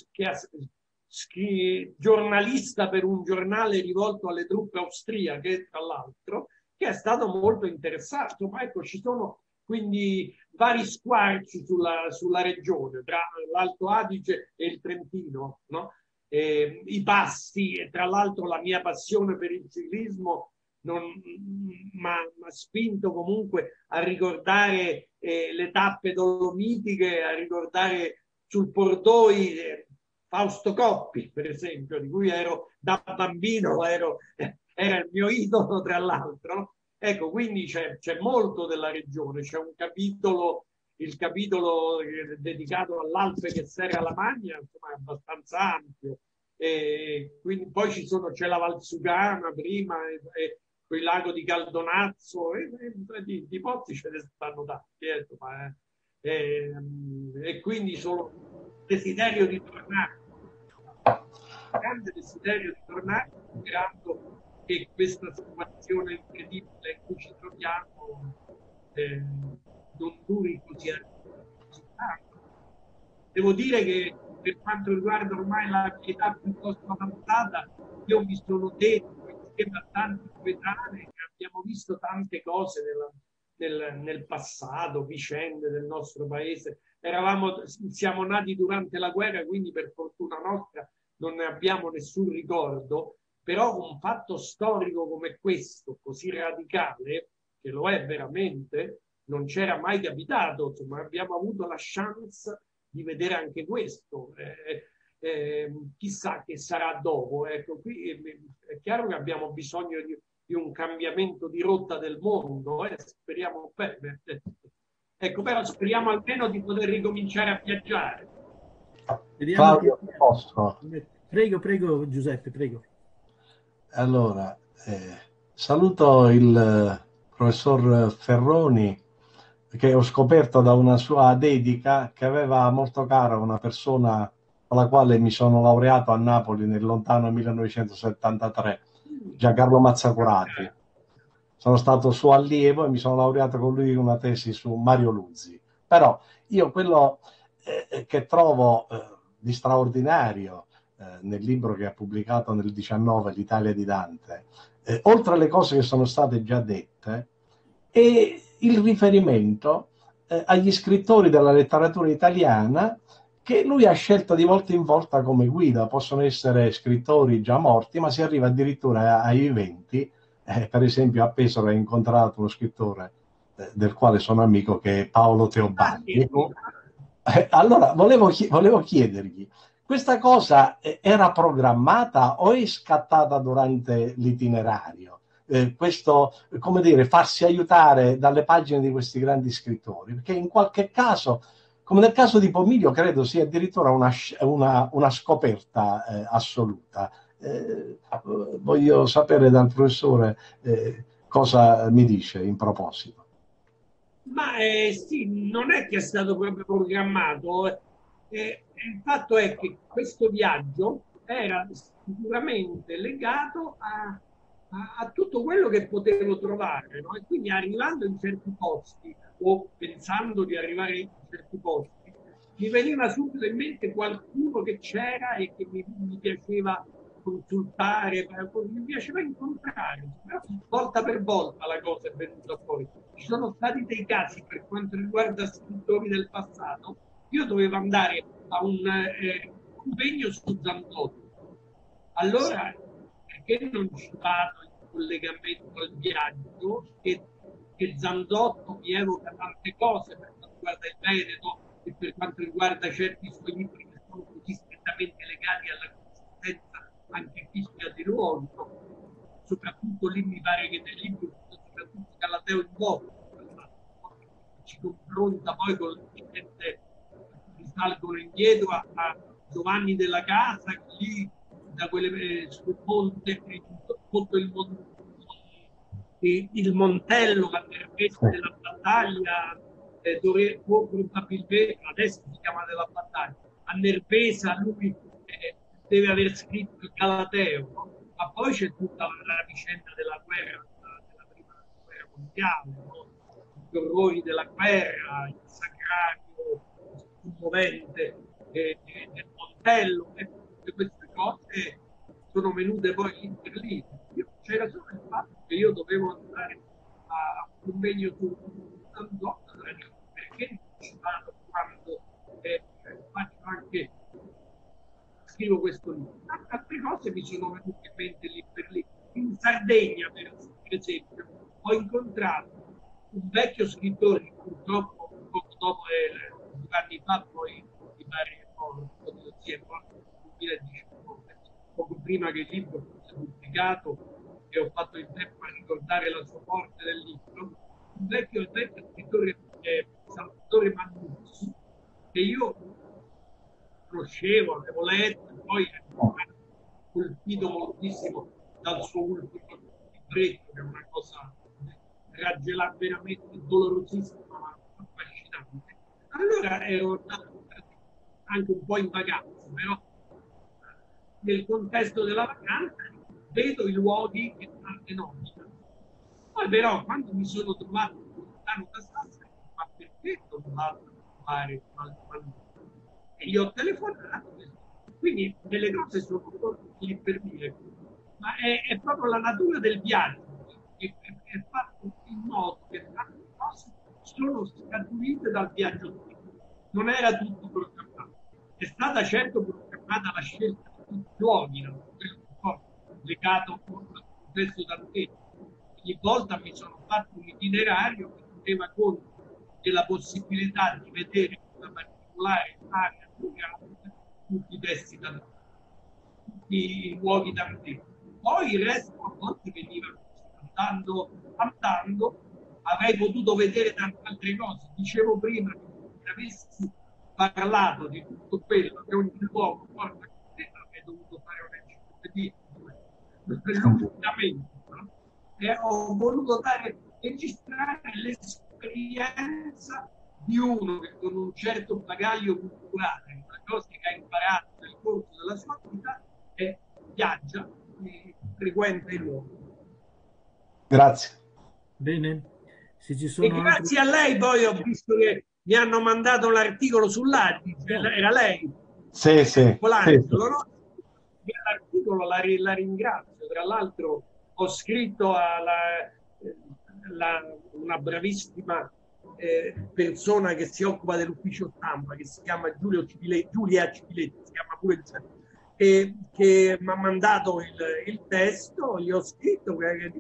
Speaker 2: scri, giornalista per un giornale rivolto alle truppe austriache, tra l'altro, che è stato molto interessato. Ma ecco, ci sono quindi vari squarci sulla, sulla regione, tra l'Alto Adige e il Trentino, no? Eh, i passi e tra l'altro la mia passione per il ciclismo mi ha spinto comunque a ricordare eh, le tappe dolomitiche, a ricordare sul Pordoi eh, Fausto Coppi, per esempio, di cui ero da bambino, ero, era il mio idolo tra l'altro. Ecco, quindi c'è, c'è molto della regione, c'è un capitolo, il capitolo dedicato all'Alpe che serra la Magna, insomma, è abbastanza ampio. E quindi poi ci sono, c'è la Valsugana prima, e, e il lago di Caldonazzo, e, e di, di pozzi ce ne stanno tanti, eh, insomma, eh. e quindi sono desiderio di tornare grande desiderio di tornare, sperando che questa situazione incredibile in cui ci troviamo eh, non duri così, così tanto. Devo dire che per quanto riguarda ormai la mia età piuttosto avanzata, io mi sono detto insieme a tanti coetanei che abbiamo visto tante cose nella, nel, nel, passato, vicende del nostro paese. Eravamo, siamo nati durante la guerra, quindi per fortuna nostra non ne abbiamo nessun ricordo, però un fatto storico come questo, così radicale, che lo è veramente, non c'era mai capitato, insomma abbiamo avuto la chance di vedere anche questo. Eh, eh, chissà che sarà dopo. Ecco, qui è chiaro che abbiamo bisogno di, di un cambiamento di rotta del mondo, eh? speriamo bene. Ecco, però speriamo almeno di poter ricominciare a viaggiare.
Speaker 4: Vediamo Claudio, che... posso?
Speaker 1: Prego, prego Giuseppe, prego.
Speaker 4: Allora, eh, saluto il eh, professor Ferroni che ho scoperto da una sua dedica che aveva molto cara una persona con la quale mi sono laureato a Napoli nel lontano 1973, Giancarlo Mazzacurati. Sono stato suo allievo e mi sono laureato con lui in una tesi su Mario Luzzi. Però io quello eh, che trovo eh, di straordinario eh, nel libro che ha pubblicato nel 19, L'Italia di Dante, eh, oltre alle cose che sono state già dette, è il riferimento eh, agli scrittori della letteratura italiana che lui ha scelto di volta in volta come guida. Possono essere scrittori già morti, ma si arriva addirittura ai viventi. Eh, per esempio, a Pesaro ha incontrato uno scrittore eh, del quale sono amico che è Paolo Teobaldi. Eh, allora, volevo, volevo chiedergli, questa cosa eh, era programmata o è scattata durante l'itinerario? Eh, questo, come dire, farsi aiutare dalle pagine di questi grandi scrittori, perché in qualche caso, come nel caso di Pomiglio, credo sia addirittura una, una, una scoperta eh, assoluta. Eh, voglio sapere dal professore eh, cosa mi dice in proposito.
Speaker 2: Ma eh, sì, non è che è stato proprio programmato. Eh, il fatto è che questo viaggio era sicuramente legato a, a, a tutto quello che potevo trovare, no? e quindi arrivando in certi posti o pensando di arrivare in certi posti, mi veniva subito in mente qualcuno che c'era e che mi, mi piaceva consultare, mi piaceva incontrare, però volta per volta la cosa è venuta fuori. Ci sono stati dei casi per quanto riguarda scrittori del passato, io dovevo andare a un eh, convegno su Zandotto. Allora, perché non ci vado in collegamento al viaggio? Che, che Zandotto mi evoca tante cose per quanto riguarda il Veneto e per quanto riguarda certi suoi libri che sono così strettamente legati alla consistenza anche fisica di luoghi. Soprattutto lì mi pare che nel libro, soprattutto Galateo in Bocco, ci confronta poi con l'ambiente risalgono indietro a, a, Giovanni della Casa, lì da quelle, eh, sul ponte, sotto il, il, il Montello, la nervessa della battaglia, eh, dove probabilmente adesso si chiama della battaglia, a Nervesa lui eh, deve aver scritto il Galateo, no? ma poi c'è tutta la, la vicenda della guerra, della prima guerra mondiale, no? gli orrori della guerra, il sacrario commovente eh, del Montello e tutte queste cose sono venute poi in Berlino. c'era solo il fatto che io dovevo andare a un convegno su Andorra perché ci vado quando eh, faccio anche scrivo questo libro. Altre cose mi sono venute in mente lì per lì. In Sardegna, per esempio, ho incontrato un vecchio scrittore che purtroppo poco dopo è due anni fa poi mi pare prima che il libro fosse pubblicato e ho fatto il tempo a ricordare la sua morte del libro, un vecchio, il vecchio scrittore eh, Salvatore Mannuzzi, che io conoscevo, avevo letto, poi ho colpito moltissimo dal suo ultimo libretto, che è una cosa raggelata veramente dolorosissima, ma affascinante. Allora ero anche un po' in vacanza, però nel contesto della vacanza vedo i luoghi che parte nomina. Poi però quando mi sono trovato lontano da Sassari, ma perché non vado a fare E gli ho telefonato. Quindi delle cose sono lì per dire, ma è, è, proprio la natura del viaggio che è, è fatto in modo che tante cose sono scaturite dal viaggio non era tutto programmato. È stata certo programmata la scelta luoghi, legato con il d'altezza. Ogni volta mi sono fatto un itinerario che teneva conto della possibilità di vedere una particolare area geografica tutti i pezzi da tutti i luoghi d'altezza. Poi il resto a volte veniva andando, andando, avrei potuto vedere tante altre cose. Dicevo prima che avessi parlato di tutto quello che ogni luogo porta dell'orientamento no? e ho voluto dare, registrare l'esperienza di uno che con un certo bagaglio culturale, una cosa che ha imparato nel corso della sua vita, e viaggia e frequenta i luoghi.
Speaker 4: Grazie.
Speaker 1: Bene. Se ci sono
Speaker 2: e grazie altri... a lei poi ho visto che mi hanno mandato l'articolo sull'Adige, era lei?
Speaker 4: Sì, sì.
Speaker 2: Colangelo, sì. no? L'articolo la, la, ringrazio. Tra l'altro ho scritto alla, la, una bravissima eh, persona che si occupa dell'ufficio stampa, che si chiama Giulio Cipiletti, Giulia Cipiletti, si chiama pure e, che mi ha mandato il, il, testo, gli ho scritto che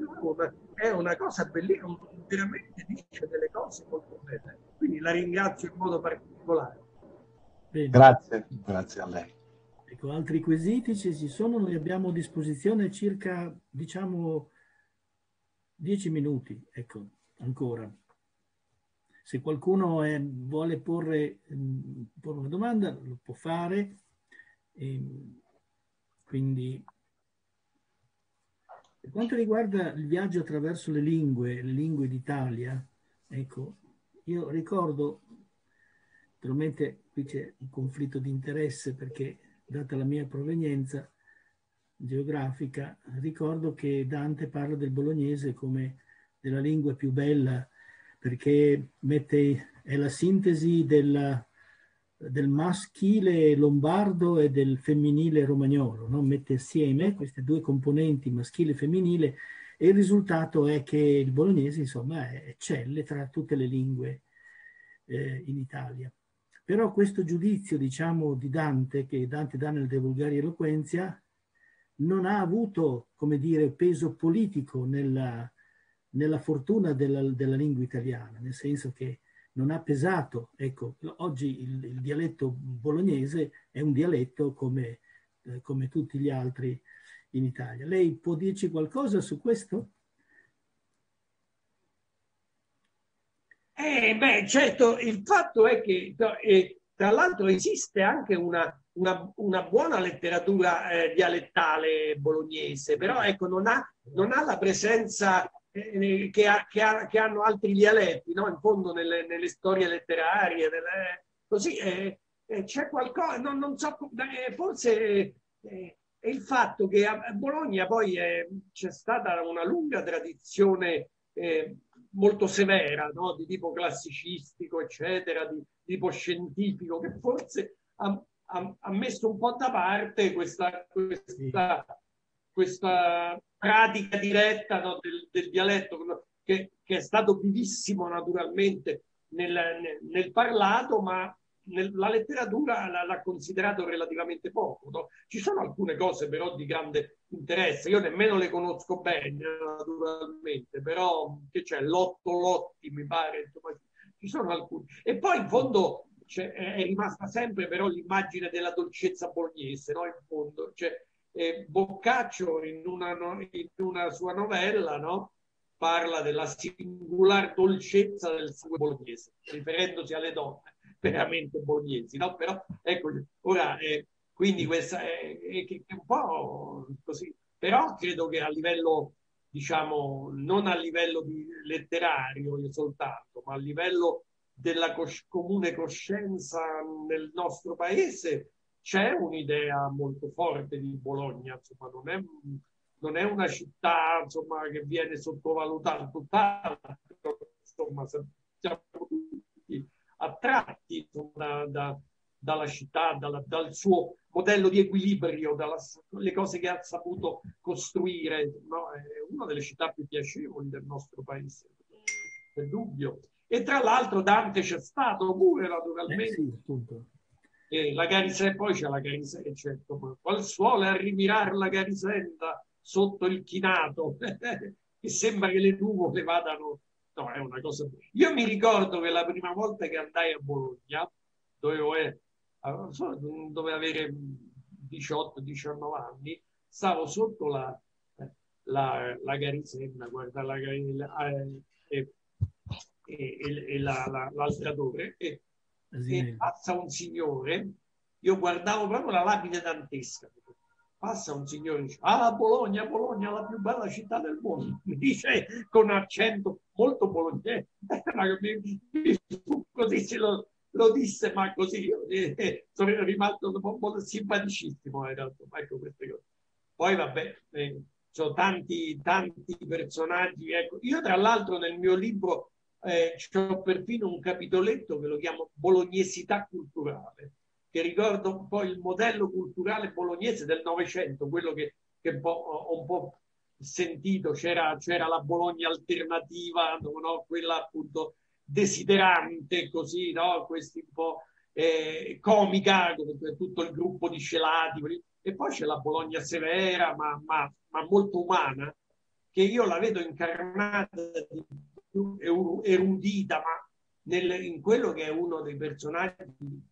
Speaker 2: è una cosa bellissima, veramente dice delle cose molto belle. Quindi la ringrazio in modo particolare.
Speaker 4: Bene. Grazie, grazie a lei.
Speaker 1: Ecco, altri quesiti se ci sono, noi abbiamo a disposizione circa, diciamo, 10 minuti, ecco, ancora. Se qualcuno è, vuole porre, mh, porre, una domanda, lo può fare. E, ehm, quindi, per quanto riguarda il viaggio attraverso le lingue, le lingue d'Italia, ecco, io ricordo, naturalmente qui c'è un conflitto di interesse perché data la mia provenienza geografica, ricordo che Dante parla del bolognese come della lingua più bella perché mette, è la sintesi della, del maschile lombardo e del femminile romagnolo, no? mette assieme queste due componenti maschile e femminile e il risultato è che il bolognese insomma eccelle tra tutte le lingue eh, in Italia. Però questo giudizio, diciamo, di Dante, che Dante dà nel De Vulgari Eloquenzia, non ha avuto, come dire, peso politico nella, nella fortuna della, della, lingua italiana, nel senso che non ha pesato. Ecco, oggi il, il dialetto bolognese è un dialetto come, eh, come tutti gli altri in Italia. Lei può dirci qualcosa su questo?
Speaker 2: Eh, beh, certo, il fatto è che eh, tra l'altro esiste anche una, una, una buona letteratura eh, dialettale bolognese, però ecco, non ha, non ha la presenza eh, che, ha, che, ha, che, hanno altri dialetti, no? in fondo nelle, nelle storie letterarie, nelle, così eh, eh, c'è qualcosa, non, non so, forse è il fatto che a Bologna poi c'è stata una lunga tradizione molto severa, no? di tipo classicistico, eccetera, di, tipo scientifico, che forse ha, ha, ha, messo un po' da parte questa, questa, questa pratica diretta no? del, del, dialetto, che, che, è stato vivissimo naturalmente nel, nel parlato, ma la letteratura l'ha considerato relativamente poco. No? Ci sono alcune cose però di grande interesse, io nemmeno le conosco bene naturalmente, però che c'è? Lotto Lotti mi pare, insomma, ci sono alcuni. E poi in fondo è rimasta sempre però l'immagine della dolcezza bolognese, no? in fondo. Cioè, eh, Boccaccio in una, in una, sua novella no? parla della singular dolcezza del sangue bolognese, riferendosi alle donne veramente bolognesi. No? Però, ecco, ora, eh, quindi questa è, è, è un po' così. Però credo che a livello diciamo, non a livello letterario soltanto, ma a livello della cos- comune coscienza nel nostro paese, c'è un'idea molto forte di Bologna, insomma, non è, non è una città insomma, che viene sottovalutata, tutt'altro, insomma, siamo attratti insomma, da, dalla città, dalla, dal suo modello di equilibrio, dalle cose che ha saputo costruire. No? È una delle città più piacevoli del nostro paese, per dubbio. E tra l'altro Dante c'è stato pure naturalmente. Eh sì, e la Garisenda, poi c'è la Garisenda, certo, qual suole a rimirar la Garisenda sotto il chinato, che sembra che le nuvole vadano... No, è una cosa... Io mi ricordo che la prima volta che andai a Bologna, dovevo, eh, dove avere 18-19 anni, stavo sotto la, la, la Garisenda, guarda, la, la, eh, e, e la, l'altra torre, e, e passa un signore, io guardavo proprio la lapide dantesca, passa un signore e dice, ah Bologna, Bologna, la più bella città del mondo, mi dice con accento molto bolognese, così se lo, lo disse, ma così eh, eh, sono rimasto molto simpaticissimo in realtà, ecco queste cose. Poi vabbè, eh, sono tanti, tanti personaggi. Ecco. Io tra l'altro nel mio libro eh, ho perfino un capitoletto che lo chiamo Bolognesità culturale, che ricorda un po' il modello culturale bolognese del Novecento, quello che, che ho un po' sentito, c'era, c'era la Bologna alternativa, no? quella appunto desiderante, così, no? Questi un po' eh, comica, tutto il gruppo di Celati, e poi c'è la Bologna severa, ma, ma, ma molto umana, che io la vedo incarnata di erudita, ma nel, in quello che è uno dei personaggi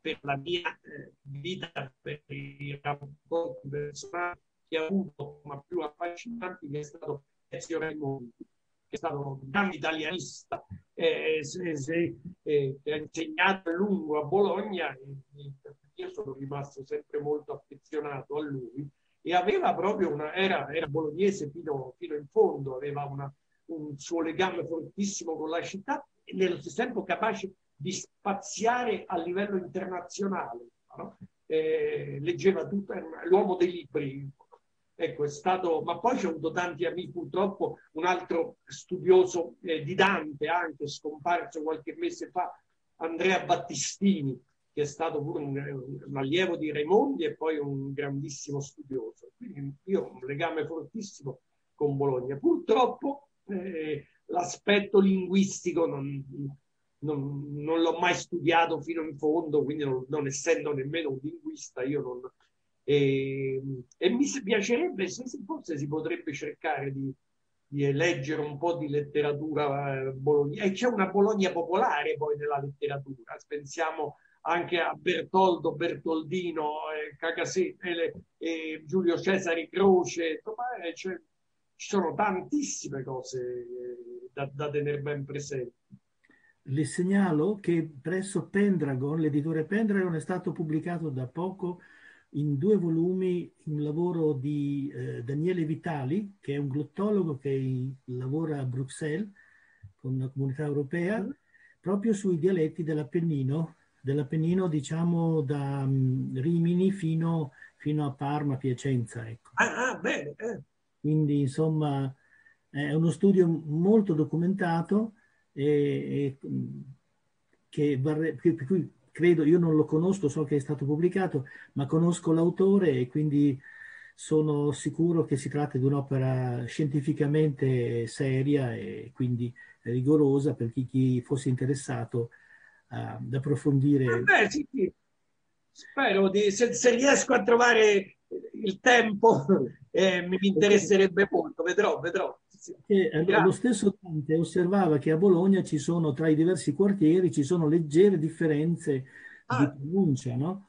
Speaker 2: per la mia eh, vita, per i rapporti personali che ho avuto, ma più affascinanti, che è stato Ezio Raimondi che è stato un grande italianista, eh, se, se, eh, che ha insegnato a lungo a Bologna, e, io sono rimasto sempre molto affezionato a lui, e aveva proprio una, era, era bolognese fino, fino, in fondo, aveva una, un suo legame fortissimo con la città e nello stesso tempo capace di spaziare a livello internazionale. No? Eh, leggeva tutto, l'uomo dei libri, Ecco, è stato, ma poi c'è avuto tanti amici, purtroppo un altro studioso eh, di Dante, anche scomparso qualche mese fa, Andrea Battistini, che è stato pure un, un allievo di Raimondi e poi un grandissimo studioso. Quindi io ho un legame fortissimo con Bologna. Purtroppo eh, l'aspetto linguistico non, non, non, l'ho mai studiato fino in fondo, quindi non, non essendo nemmeno un linguista, io non, e, e mi piacerebbe, se forse si potrebbe cercare di, di leggere un po' di letteratura eh, bolognese. E c'è una Bologna popolare poi nella letteratura. Pensiamo anche a Bertoldo, Bertoldino, eh, Cacasè, eh, eh, Giulio Cesare Croce. Insomma, eh, ci sono tantissime cose eh, da, da tenere ben presenti.
Speaker 1: Le segnalo che presso Pendragon, l'editore Pendragon, è stato pubblicato da poco in due volumi un lavoro di eh, Daniele Vitali, che è un glottologo che lavora a Bruxelles con la comunità europea, mm. proprio sui dialetti dell'Appennino, dell'Appennino diciamo da um, Rimini fino, fino, a Parma, Piacenza. Ecco.
Speaker 2: Ah, ah bene. Eh.
Speaker 1: Quindi insomma è uno studio molto documentato e, e che, varre, per cui credo, io non lo conosco, so che è stato pubblicato, ma conosco l'autore e quindi sono sicuro che si tratta di un'opera scientificamente seria e quindi rigorosa per chi, chi fosse interessato uh, ad approfondire.
Speaker 2: Ah beh, sì, sì. Spero di, se, se, riesco a trovare il tempo eh, mi interesserebbe molto, vedrò, vedrò.
Speaker 1: Che, allora, lo stesso Dante osservava che a Bologna ci sono tra i diversi quartieri ci sono leggere differenze ah. di pronuncia, no?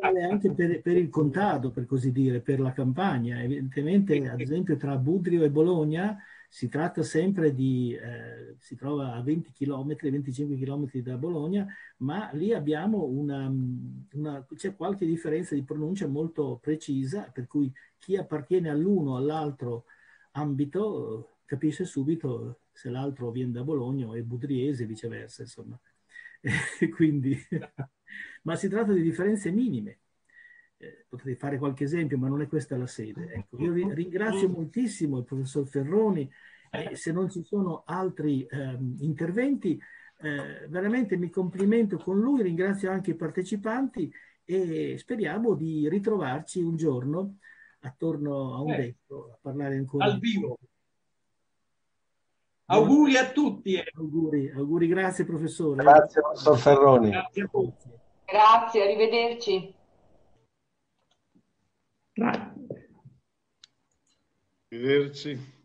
Speaker 1: vale anche per, per, il contado, per così dire, per la campagna. Evidentemente, ad esempio, tra Budrio e Bologna si tratta sempre di, eh, si trova a 20 km, 25 km da Bologna, ma lì abbiamo una, una, c'è qualche differenza di pronuncia molto precisa, per cui chi appartiene all'uno o all'altro ambito capisce subito se l'altro viene da Bologna o è budriese e viceversa, insomma. Quindi, ma si tratta di differenze minime. Eh, potrei fare qualche esempio, ma non è questa la sede. Ecco, io ringrazio moltissimo il professor Ferroni e se non ci sono altri eh, interventi, eh, veramente mi complimento con lui, ringrazio anche i partecipanti e speriamo di ritrovarci un giorno attorno a un detto eh, a parlare ancora.
Speaker 2: Al vivo. Auguri a tutti. Eh.
Speaker 1: Auguri, auguri, grazie professore.
Speaker 4: Grazie professor Ferroni.
Speaker 5: Grazie a tutti. Grazie, arrivederci.
Speaker 3: Grazie. Arrivederci.